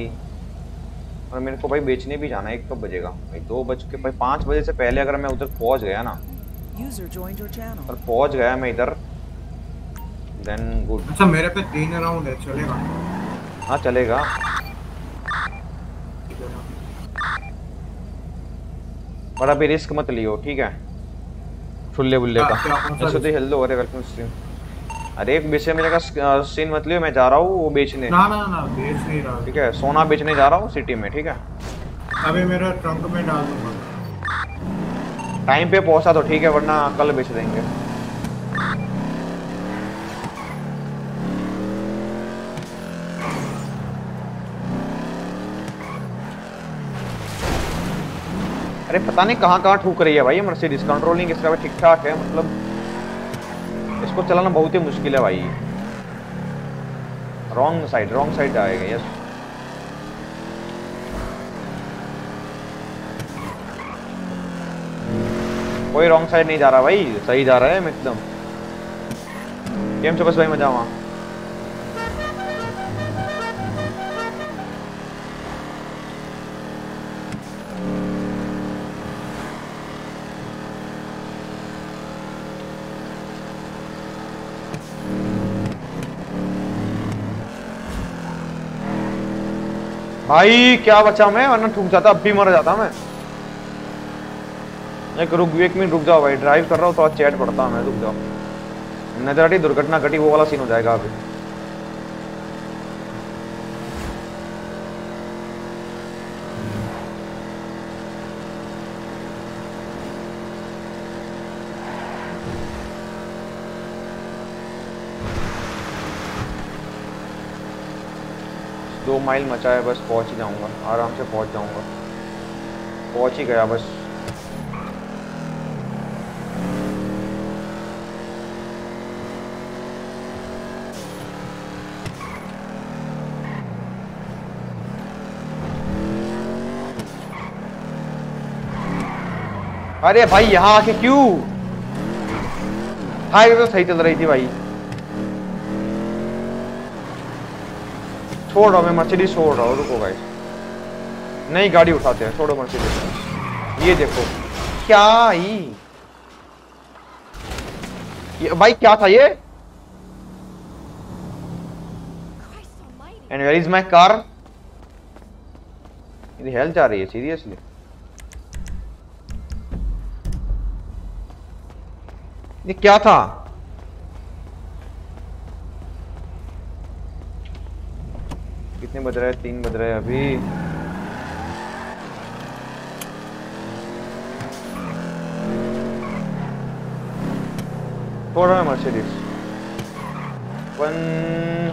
और मेरे को भाई बेचने भी जाना है एक कब बजेगा। भाई दो बज के भाई पाँच बजे से पहले अगर मैं उधर पहुँच गया ना. और पहुँच गया मैं इधर देन गुड अच्छा मेरे पे तीन राउंड है चलेगा? हाँ चलेगा ठीक है ना? पर अभी रिस्क मत लियो ठीक है? फुल्ले बुल्ले क्या- क्या कौन का सुधी हेलो अरे वेलकम स्ट्रीम अरे एक बेचने मेरे का सीन मत लियो मैं जा रहा हूँ वो बेचने। ना ना ना बेच नहीं रहा। ठीक है सोना बेचने जा रहा हूँ सिटी में ठीक है? अभी मेरा ट्रंक में डाल दूँगा। टाइम पे पहुँचा तो ठीक है वरना कल बेच देंगे अरे पता नहीं कहाँ कहाँ ठुक रही है भाई मर्सिडीज कंट्रोलिंग इसका ठीक ठाक है मतलब इसको चलाना बहुत ही मुश्किल है भाई। रॉन्ग साइड रॉन्ग साइड आएगा यस कोई रॉन्ग साइड नहीं जा रहा भाई, सही जा रहा है एकदम। केम छो बस भाई, मज़ा वहाँ भाई, क्या बचा मैं? वरना ठुक जाता, अब भी मर जाता मैं। एक रुक, एक मिनट रुक जाओ भाई ड्राइव कर रहा हूँ तो चैट पड़ता मैं, रुक जाओ। नज़र दुर्घटना घटी, वो वाला सीन हो जाएगा अभी दो माइल मचा है बस पहुँच ही जाऊँगा। आराम से पहुँच जाऊँगा। पहुँच ही गया बस। अरे भाई, यहाँ आके क्यों? हाईवे तो सही चल रही थी भाई। छोड़ रहा हूँ, मैं मर्सिडीज छोड़ रहा हूँ, रुको भाई। नई गाड़ी उठाते हैं, छोड़ो मर्सिडीज ये देखो, क्या ही? ये भाई, क्या था ये? And where is my car मेरी हेल्थ जा रही है सीरियसली ये क्या था? कितने बज रहे हैं? तीन बज रहे हैं अभी। थोड़ा Mercedes one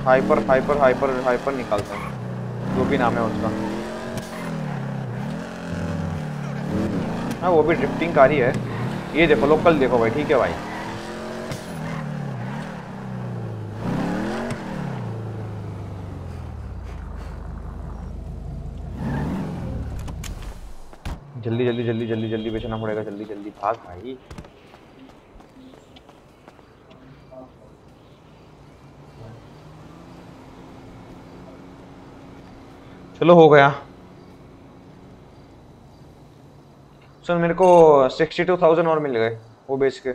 hyper hyper hyper hyper निकालता हूँ। जो भी नाम है उसका। हाँ वो भी ड्रिफ्टिंग कार ही है। ये देखो लोकल देखो भाई, ठीक है भाई? जल्दी जल्दी जल्दी जल्दी जल्दी बेचना पड़ेगा जल्दी जल्दी। भाग भाई। चलो हो गया। सर मेरे को सिक्सटी टू थाउज़ेंड और मिल गए वो बेच के।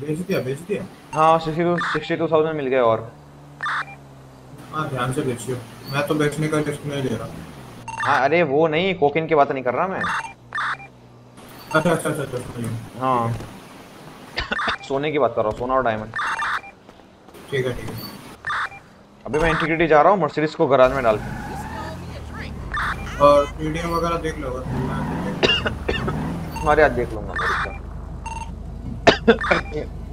बेच दिया बेच दिया? हाँ sixty two sixty two thousand मिल गए और। हाँ ध्यान से बेचियो। मैं तो बेचने का रिस्क नहीं ले रहा। हाँ अरे वो नहीं कोकिन की बात नहीं कर रहा मैं। अच्छा अच्छा अच्छा हाँ। सोने की बात कर रहा हूँ सोना और डायमंड ठीक है ठीक है। अभी मैं इंटीग्रिटी जा रहा हूँ मर्सिडीज को गराज में डाल और वीडियो वगैरह देख लो। हमारे [coughs] आज देख लूँगा [coughs]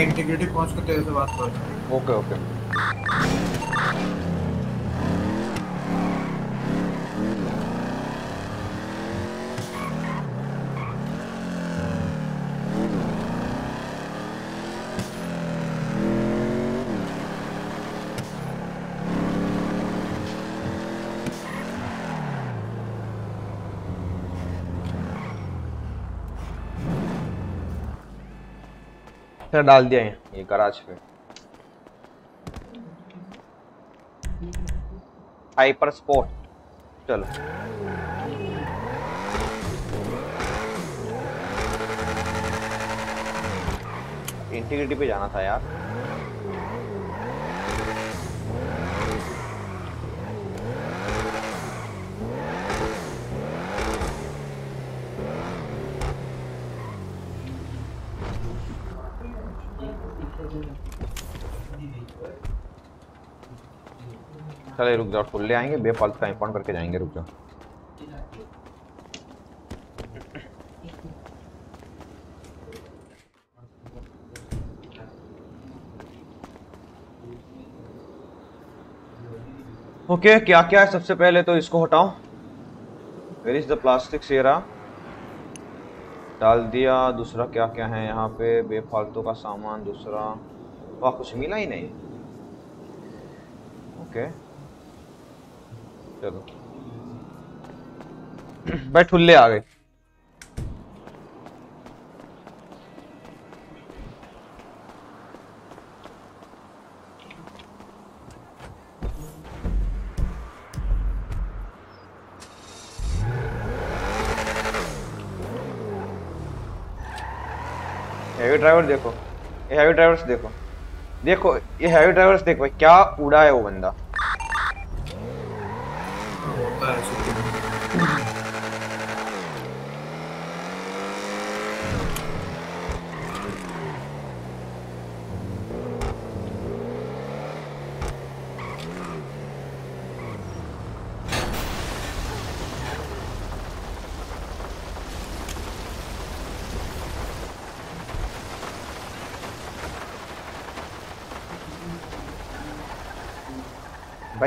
मैं इंटीग्रिटी पहुँच के तेरे से बात करूँगा ओके ओके। फिर डाल दिया है ये गराज पे। हाइपर स्पोर्ट चलो। इंटीग्रिटी पे जाना था यार। चले रुक जाओ खुले आएँगे बेफालतू टाइम पाउंड करके जाएँगे रुक जाओ। ओके okay, क्या क्या है? सबसे पहले तो इसको हटाओ। वेर इज़ द प्लास्टिक सेरा डाल दिया दूसरा क्या क्या है यहाँ पे? बेफालतू का सामान दूसरा। वाह कुछ मिला ही नहीं। ओके चलो। भाई, ठुल्ले आ गए। हैवी ड्राइवर देखो। ये हैवी ड्राइवर्स देखो। देखो, ये हैवी ड्राइवर्स देखो क्या उड़ा है वो बंदा। Baju.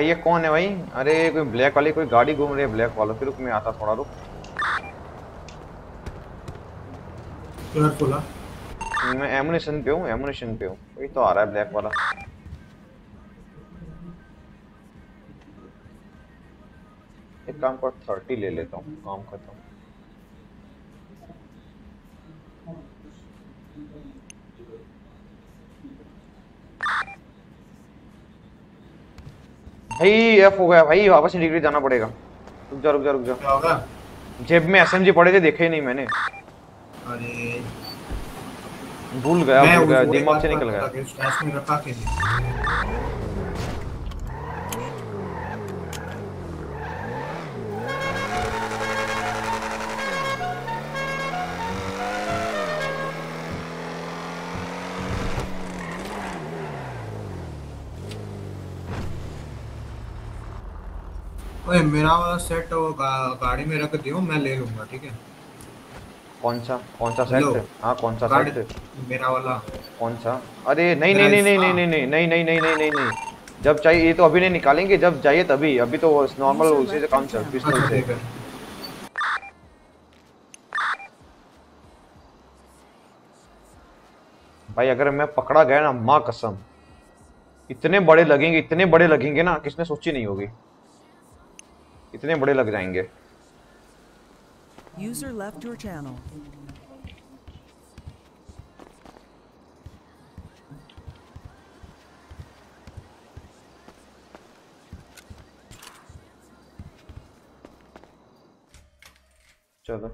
भाई ये कौन है भाई? अरे कोई ब्लैक वाली कोई गाड़ी घूम रही है ब्लैक वालों। के रुक में आता थोड़ा रुक। मैं एमुनेशन पे हूँ एमुनेशन पे हूँ। वही तो आ रहा है ब्लैक वाला। एक काम कर थर्टी ले लेता हूँ काम खत्म। भाई एफ़ हो गया। भाई वापस इंटीग्रेट जाना पड़ेगा। रुक जा रुक जा रुक जा। क्या होगा? जेब में एसएमजी पड़े थे देखे ही नहीं मैंने। अरे। भूल गया भूल गया दिमाग से निकल गया। मेरा वाला सेट वो गा, गाड़ी में रख दियो मैं ले लूँगा ठीक है? कौन सा कौन सा सेट हाँ कौन सा सेट मेरा वाला। कौन सा अरे नहीं नहीं नहीं नहीं नहीं नहीं नहीं नहीं नहीं नहीं नहीं नहीं नहीं। जब चाहिए ये तो अभी नहीं निकालेंगे जब चाहिए तभी। अभी तो नॉर्मल उसी से काम चल पिस्टल अच्छा से। भाई अगर मैं पकड़ा गया ना माँ कसम। इतने बड़े लगेंगे इतने बड़े लगेंगे ना किसने सोची नहीं होगी? इतने बड़े लग जाएँगे। User left your channel. चलो।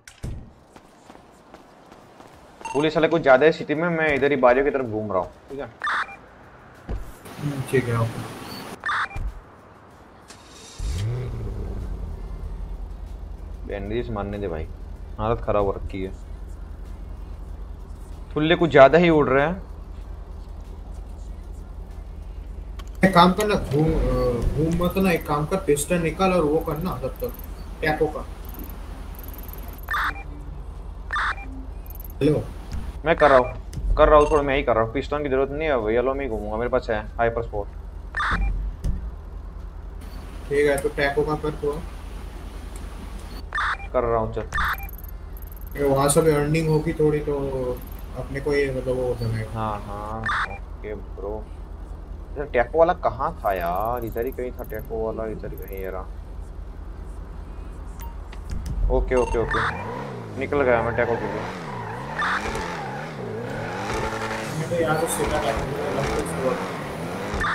पुलिस वाले कुछ ज़्यादा है सिटी में मैं इधर ही बाजू की तरफ़ घूम रहा हूँ ठीक है? ठीक है बैंडेज मारने दे भाई। हालत खराब हो रखी है। ठुल्ले कुछ ज़्यादा ही उड़ रहे हैं। एक काम करना घूम घूम मत ना एक काम कर पिस्टन निकाल और वो करना तब तक। टैको का। हेलो मैं कर रहा हूँ। कर रहा हूँ थोड़ा मैं ही कर रहा हूँ। पिस्टन की ज़रूरत नहीं है येलो में ही घूमूँगा मेरे पास है हाइपर स्पोर्ट ठीक है तो टैको का कर तो कर रहा हूँ चल। वहाँ से भी अर्निंग होगी थोड़ी तो अपने को ये मतलब वो हो जाएगा। हाँ हाँ ओके ब्रो इधर टैको वाला कहाँ था यार? इधर ही कहीं था टैको वाला इधर ही कहीं ये रहा ओके ओके ओके निकल गया मैं टैको के लिए। तो का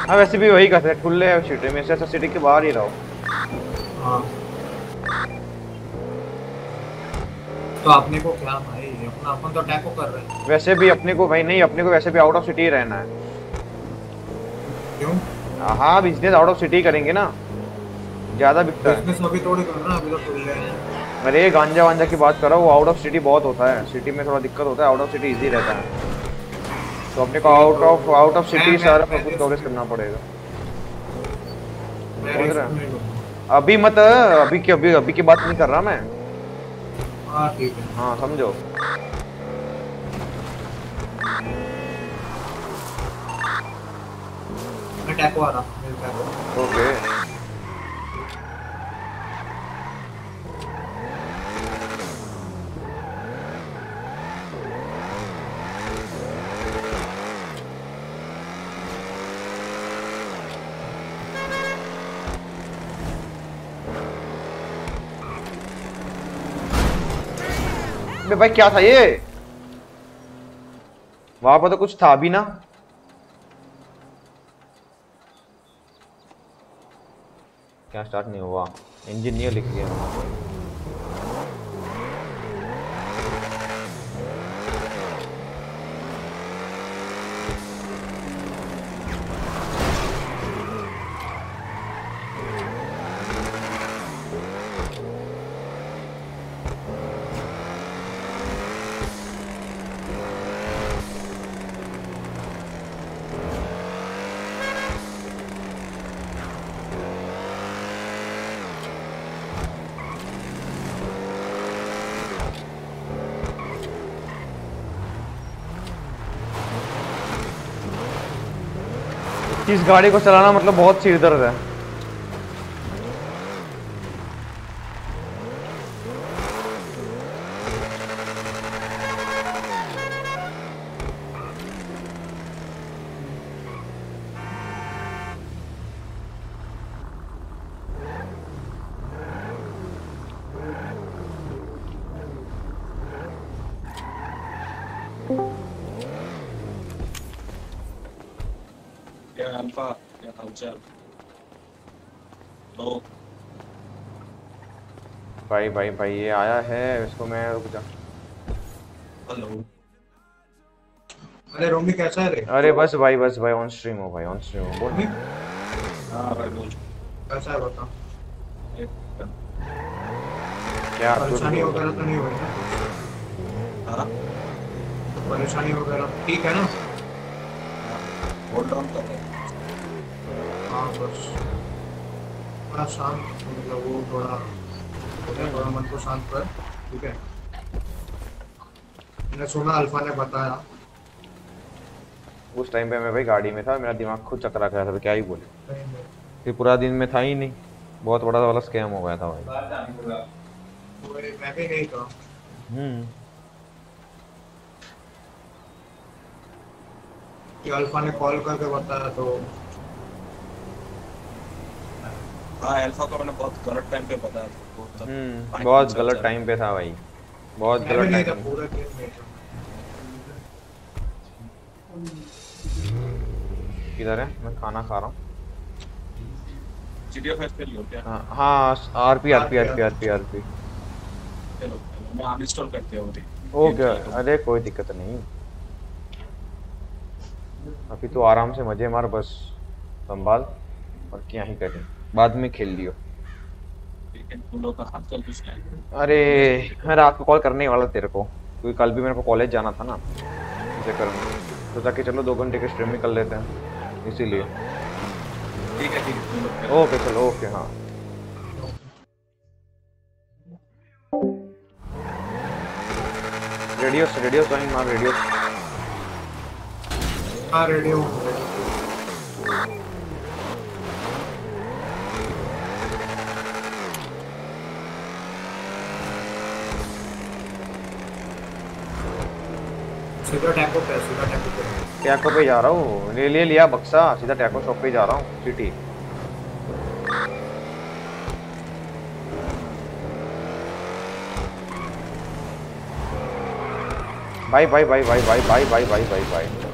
हाँ वैसे भी वही कहते हैं ठुल्ले है सिटी में। से ऐसा सिटी के बाहर ही रहो। हाँ। तो अपने को क्या भाई? अपना अपन तो टैको कर रहे हैं। वैसे भी अपने को भाई नहीं अपने को वैसे भी आउट ऑफ़ सिटी रहना है। क्यों? हाँ बिज़नेस आउट ऑफ़ सिटी करेंगे ना। ज़्यादा बिकता है। बिज़नेस अभी थोड़ी कर रहे अभी तो खुल गए हैं। अरे गांजा वांजा की बात करो वो आउट ऑफ़ सिटी बहुत होता है। सिटी में थोड़ा दिक्कत होता है आउट ऑफ़ सिटी इजी रहता है। तो अपने को out of out of city सारा मैं- कुछ कवरेज करना पड़ेगा। अभी मत अभी की अभी अभी की बात नहीं कर रहा मैं। हाँ ठीक है हाँ समझो मैं टैको आ रहा ओके मेरे बे भाई क्या था ये? वहाँ पर तो कुछ था भी ना। क्या स्टार्ट नहीं हुआ? इंजीनियर लिख दिया। इस गाड़ी को चलाना मतलब बहुत सिर दर्द है क्या अल्फ़ा क्या हालचाल तो भाई भाई भाई ये आया है इसको मैं रुक जा। अरे रोमी कैसा है रे? अरे बस भाई बस भाई ऑन स्ट्रीम हो भाई ऑन स्ट्रीम हो। बोल। हाँ भाई बोल। कैसा है बता क्या? परेशानी वगैरह तो नहीं हुई ना? हाँ? परेशानी वगैरह ठीक है ना? होल्ड ऑन कर हैं। हाँ बस। थोड़ा शांत मतलब वो थोड़ा थोड़ा मन को शांत कर ठीक है? मैंने सुना अल्फ़ा ने बताया। उस टाइम पे मैं भाई गाड़ी में था मेरा दिमाग खुद चकरा गया था तो क्या ही बोले। फिर पूरा दिन में था ही नहीं। बहुत बड़ा वाला स्कैम हो गया था भाई। मैं भी नहीं था। हम्म। कि अल्फ़ा ने कॉल करके बताया तो। हाँ अल्फ़ा को मैंने बहुत गलत टाइम पे बताया था। बहुत गलत टाइम पे था भाई। बहुत गलत टाइम किधर है? मैं खाना खा रहा हूँ। GTA 5 पे लियो क्या? हाँ हाँ RP RP RP RP RP चलो मैं अनइंस्टॉल करते हो ओके अरे कोई दिक्कत नहीं। अभी तो आराम से मज़े मार बस संभाल और क्या ही करें। बाद में खेल लियो ठीक है तुम लोग का हाथ चल कुछ नहीं अरे मैं रात को कॉल करने ही वाला तेरे को क्योंकि कल भी मेरे को कॉलेज जाना था ना। इसे कर। तो जाके चलो दो घंटे की स्ट्रीमिंग कर लेते हैं इसीलिए। ठीक है ठीक है। ओके चलो ओके हाँ। रेडियो रेडियो साइन मार रेडियो हाँ रेडियो। सीधा टैको पे पे। जा रहा हूँ? ले ले लिया बक्सा, सीधा टैको शॉप पे जा रहा हूँ, सिटी। भाई भाई भाई भाई भाई भाई भाई भाई भाई भाई भाई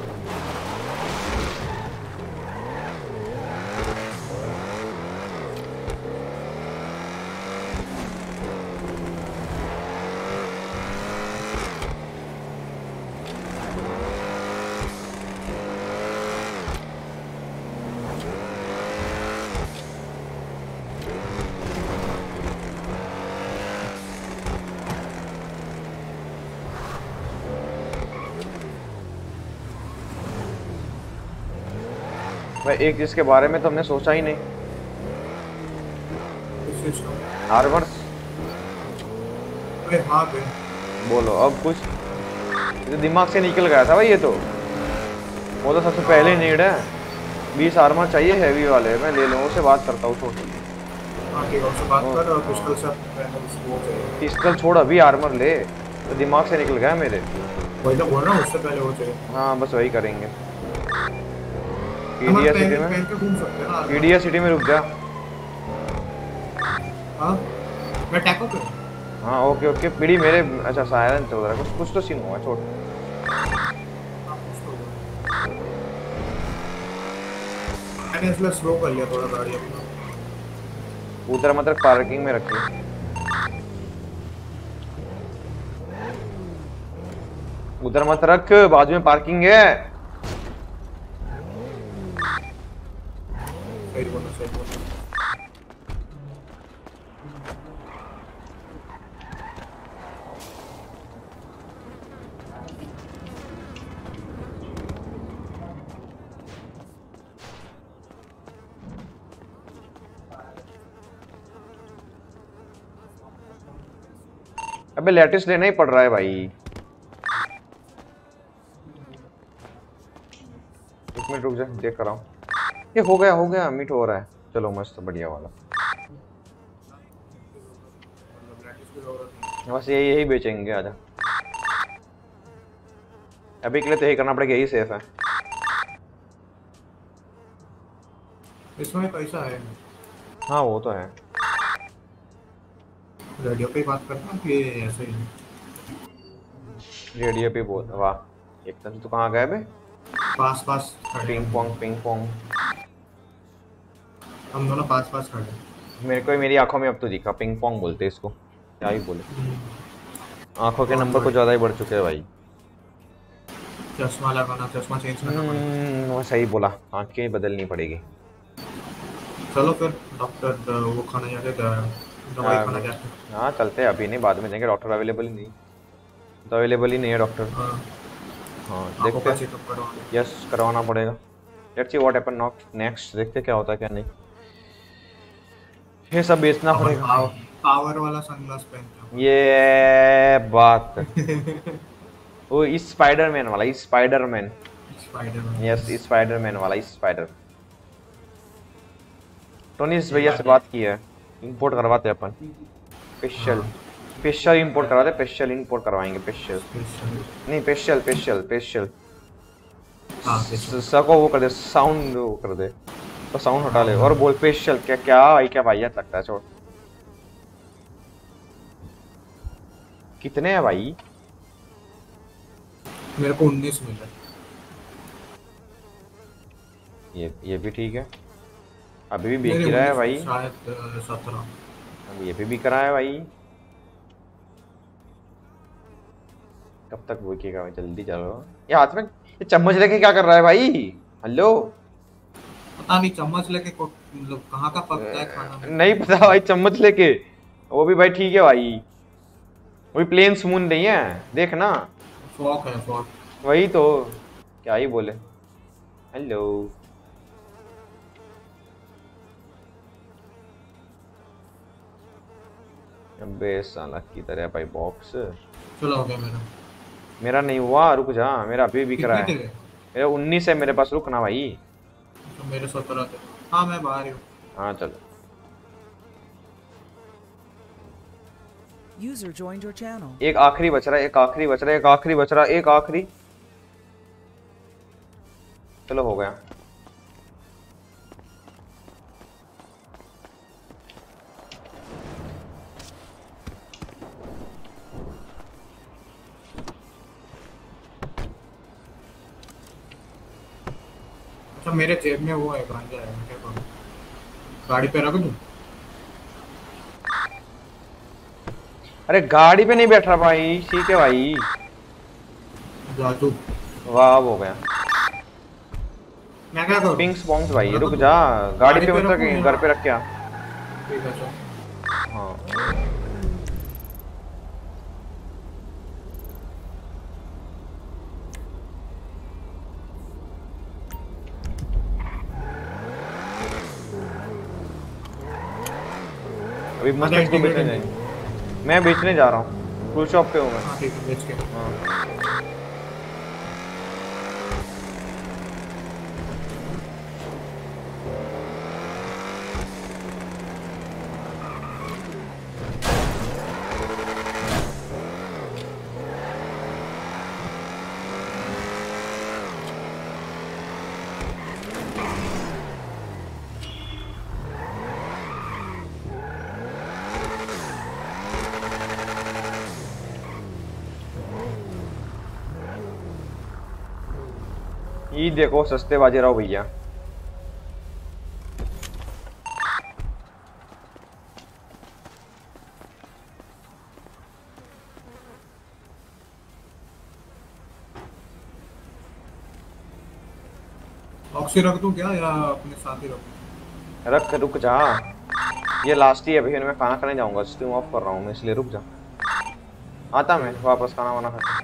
एक चीज़ के बारे में तो हमने सोचा ही नहीं। अरे हाँ बे बोलो अब कुछ। तो दिमाग से निकल गया था भाई ये तो। वो तो सबसे पहले नीड है। बीस आर्मर चाहिए हैवी वाले मैं ले लूँ उससे बात करता हूँ छोड़। पिस्टल छोड़ अभी आर्मर ले। तो दिमाग से निकल गया मेरे। वही तो बोल रहा हूँ उससे पहले वो चाहिए। हाँ बस वही करेंगे। हम सिटी में? के घूम सकते हैं ना पीडिया सिटी में रुक जा। हाँ? मैं टैको पे हूँ। ओके ओके पीडी मेरे अच्छा सायरन चल रहा है कुछ कुछ तो सीन हुआ छोड़। हाँ, तो। मैंने इसलिए स्लो कर लिया थोड़ा गाड़ी अपना। उधर मतलब पार्किंग में रखी उधर मत रख बाजू में पार्किंग है। अबे लेटेस्ट लेना ही पड़ रहा है भाई। एक मिनट रुक जा, देख रहा हूँ ये हो गया हो गया मीट हो रहा है। चलो मस्त बढ़िया वाला। बस यही यही बेचेंगे आजा। अभी के लिए तो यही करना पड़ेगा यही सेफ़ है। इसमें पैसा है। हाँ वो तो है। रेडियो पे बात करना कि ऐसे ही? रेडियो पे बोल वाह। एकदम तो कहाँ गए बे पास पास। Ping pong ping pong. हम दोनों पास पास खड़े हैं। मेरे को मेरी आँखों में अब तो दिखा पिंग पोंग बोलते इसको। क्या ही बोले। आँखों के नंबर कुछ ज़्यादा ही बढ़ चुके हैं भाई। चश्मा लगाना चश्मा चेंज करना। हम्म, वो सही बोला। आँखें बदलनी पड़ेगी। चलो फिर डॉक्टर वो खाना जाके दवाई हाँ, खाना जाके हाँ चलते हैं अभी नहीं बाद में जाएँगे डॉक्टर अवेलेबल ही नहीं। तो अवेलेबल ही नहीं है डॉक्टर हाँ। हाँ देखते हैं। यस करवाना पड़ेगा। Let's see what happen next देखते क्या होता है क्या नहीं। ये सब बेचना पड़ेगा। पावर वाला सनग्लास पहनते ये बात। वो इस स्पाइडरमैन वाला इस स्पाइडरमैन स्पाइडरमैन यस इस स्पाइडरमैन वाला इस स्पाइडर टोनी इस भैया से बात की है। इंपोर्ट करवाते हैं अपन। स्पेशल स्पेशल इंपोर्ट करवाते स्पेशल इंपोर्ट करवाएँगे स्पेशल नहीं स्पेशल स्पेशल स्पेशल हाँ स को वो कर दे साउंड वो कर दे। तो साउंड हटा ले। और बोल स्पेशल क्या क्या भाई क्या भाई लगता है छोड़। कितने हैं भाई? मेरे को उन्नीस मिला ये ये भी ठीक है। अभी भी बेच रहा है भाई। शायद सत्रह। अब ये भी बिक रहा है भाई। कब तक बिकेगा भाई? जल्दी चलो। ये हाथ में ये चम्मच लेके क्या कर रहा है भाई? हेलो पता नहीं चम्मच लेके मतलब कहाँ का पकता है खाना? नहीं पता भाई चम्मच लेके। वो भी भाई ठीक है भाई। वो भी प्लेन स्पून नहीं है। देख ना। फॉक है फॉक वही तो। क्या ही बोले। हेलो अबे साला की तरह भाई बॉक्स चलो हो गया मेरा। मेरा नहीं हुआ रुक जा। मेरा अभी बिक रहा है। मेरा उन्नीस है मेरे पास रुक ना भाई। तो मेरे सत्रह थे हाँ मैं बाहर ही हूँ। हाँ चलो। User joined your channel. एक आखिरी बच रहा है एक आखिरी बच रहा है एक आखिरी बच रहा है एक आखिरी। चलो हो गया। अच्छा मेरे जेब में वो है गांजा है मैं क्या करूँ? गाड़ी पे रख दूँ? अरे गाड़ी पे नहीं बैठ रहा भाई ठीक है भाई। जादू वाह हो गया। मैं क्या करूँ? पिंक्स बॉन्ग्स भाई रुक जा। गाड़ी पे मत रख घर पे रख क्या? ठीक है चल। हाँ। अभी को बेचने जाएँगे। मैं बेचने जा रहा हूँ। फुल शॉप पे हूँ मैं। हाँ ठीक है बेच के। हाँ। ये देखो सस्ते बाजीराव भैया ऑक्सी रख दूँ क्या या अपने साथ ही रखूँ रख रुक जा ये लास्ट ही है भैया मैं खाना खाने जाऊँगा स्ट्रीम ऑफ़ कर रहा हूँ मैं इसलिए रुक जा आता मैं वापस खाना वाना खा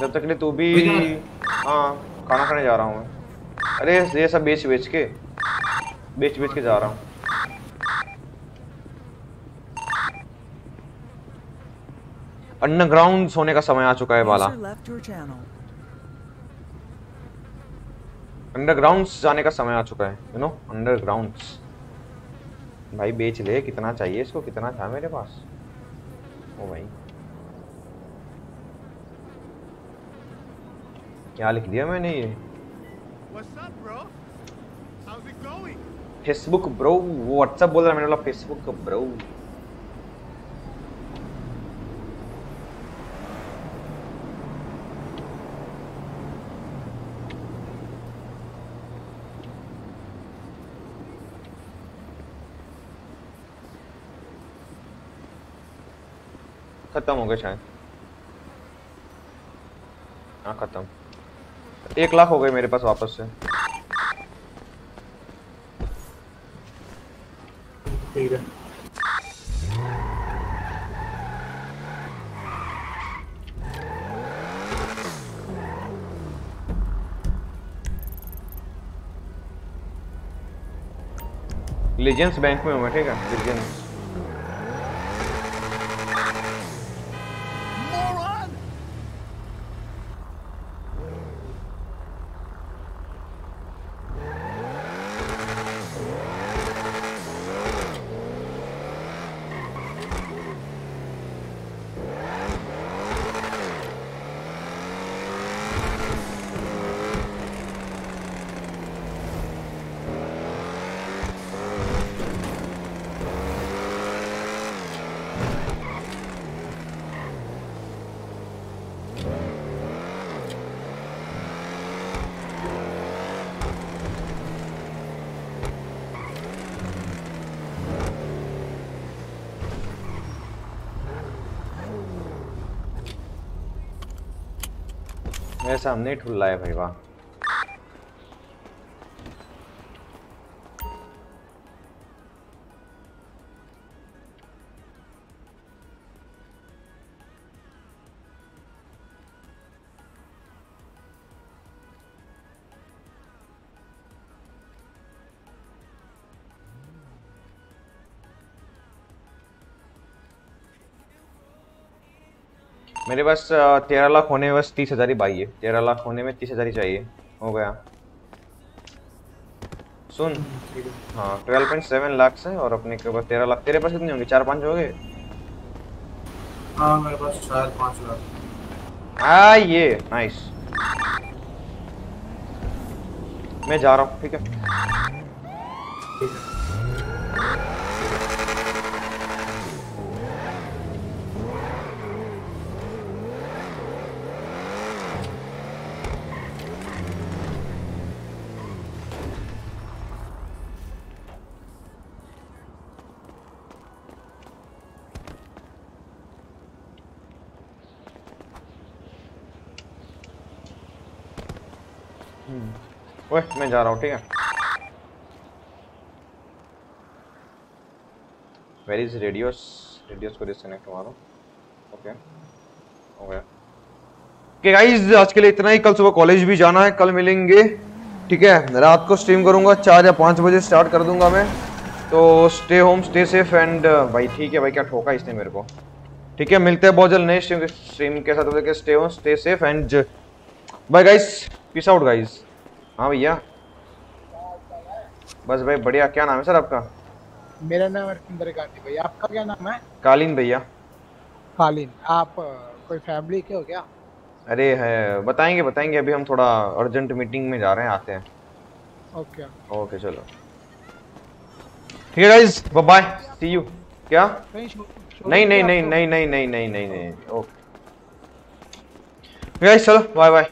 जब तक ले तू भी हाँ खाना खाने जा रहा हूँ मैं। अरे ये सब बेच बेच के। बेच बेच के जा रहा हूँ। अंडरग्राउंड सोने का समय आ चुका है बाला. अंडरग्राउंड जाने का समय आ चुका है यू नो अंडरग्राउंड भाई बेच ले कितना चाहिए इसको कितना था मेरे पास? ओ भाई। क्या लिख दिया मैंने ये? फेसबुक ब्रो वो व्हाट्सएप बोल रहा है मैंने बोला फेसबुक ब्रो खत्म हो गए शायद। हाँ खत्म। एक लाख हो गए मेरे पास वापस से। ठीक है। लीजेंस बैंक में हूँ मैं ठीक है? लीजेंस सामने ठुल्ला है भाई वाह। मेरे पास तेरह लाख होने में बस तीस हज़ार ही बाई है। तेरह लाख होने में तीस हज़ार ही चाहिए। हो गया। सुन। हाँ। ट्वेल्व पॉइंट सेवन लाख है और अपने के पास तेरह लाख। तेरे पास कितने होंगे? चार पाँच हो गए? हाँ मेरे पास शायद पाँच लाख। आ ये नाइस मैं जा रहा हूँ ठीक है ठीक है ओए मैं जा रहा हूँ, ठीक है? वेर इज़ रेडियोस रेडियोस को डिस्कनेक्ट मारो। ओके गया। ओके गाइस आज के लिए इतना ही। कल सुबह कॉलेज भी जाना है। कल मिलेंगे, ठीक है? रात को स्ट्रीम करूँगा। चार या पाँच बजे स्टार्ट कर दूँगा मैं। तो stay home stay safe and भाई, ठीक है, भाई, क्या ठोका इसने मेरे को? ठीक है, मिलते हैं बहुत जल्द नए स्ट्रीम स्ट्रीम के साथ। Stay home stay safe and bye guys peace out guys हाँ भैया। बस भाई बढ़िया। क्या नाम है सर आपका? मेरा नाम सुंदर गांधी भैया। आपका क्या नाम है? कालीन भैया। कालीन। आप कोई फैमिली के हो क्या? अरे है बताएँगे बताएँगे। अभी हम थोड़ा अर्जेंट मीटिंग में जा रहे हैं आते हैं। Okay okay. चलो। ठीक है guys bye bye see you क्या? नहीं नहीं नहीं नहीं नहीं नहीं नहीं नहीं नहीं ओके गाइस चलो बाय बाय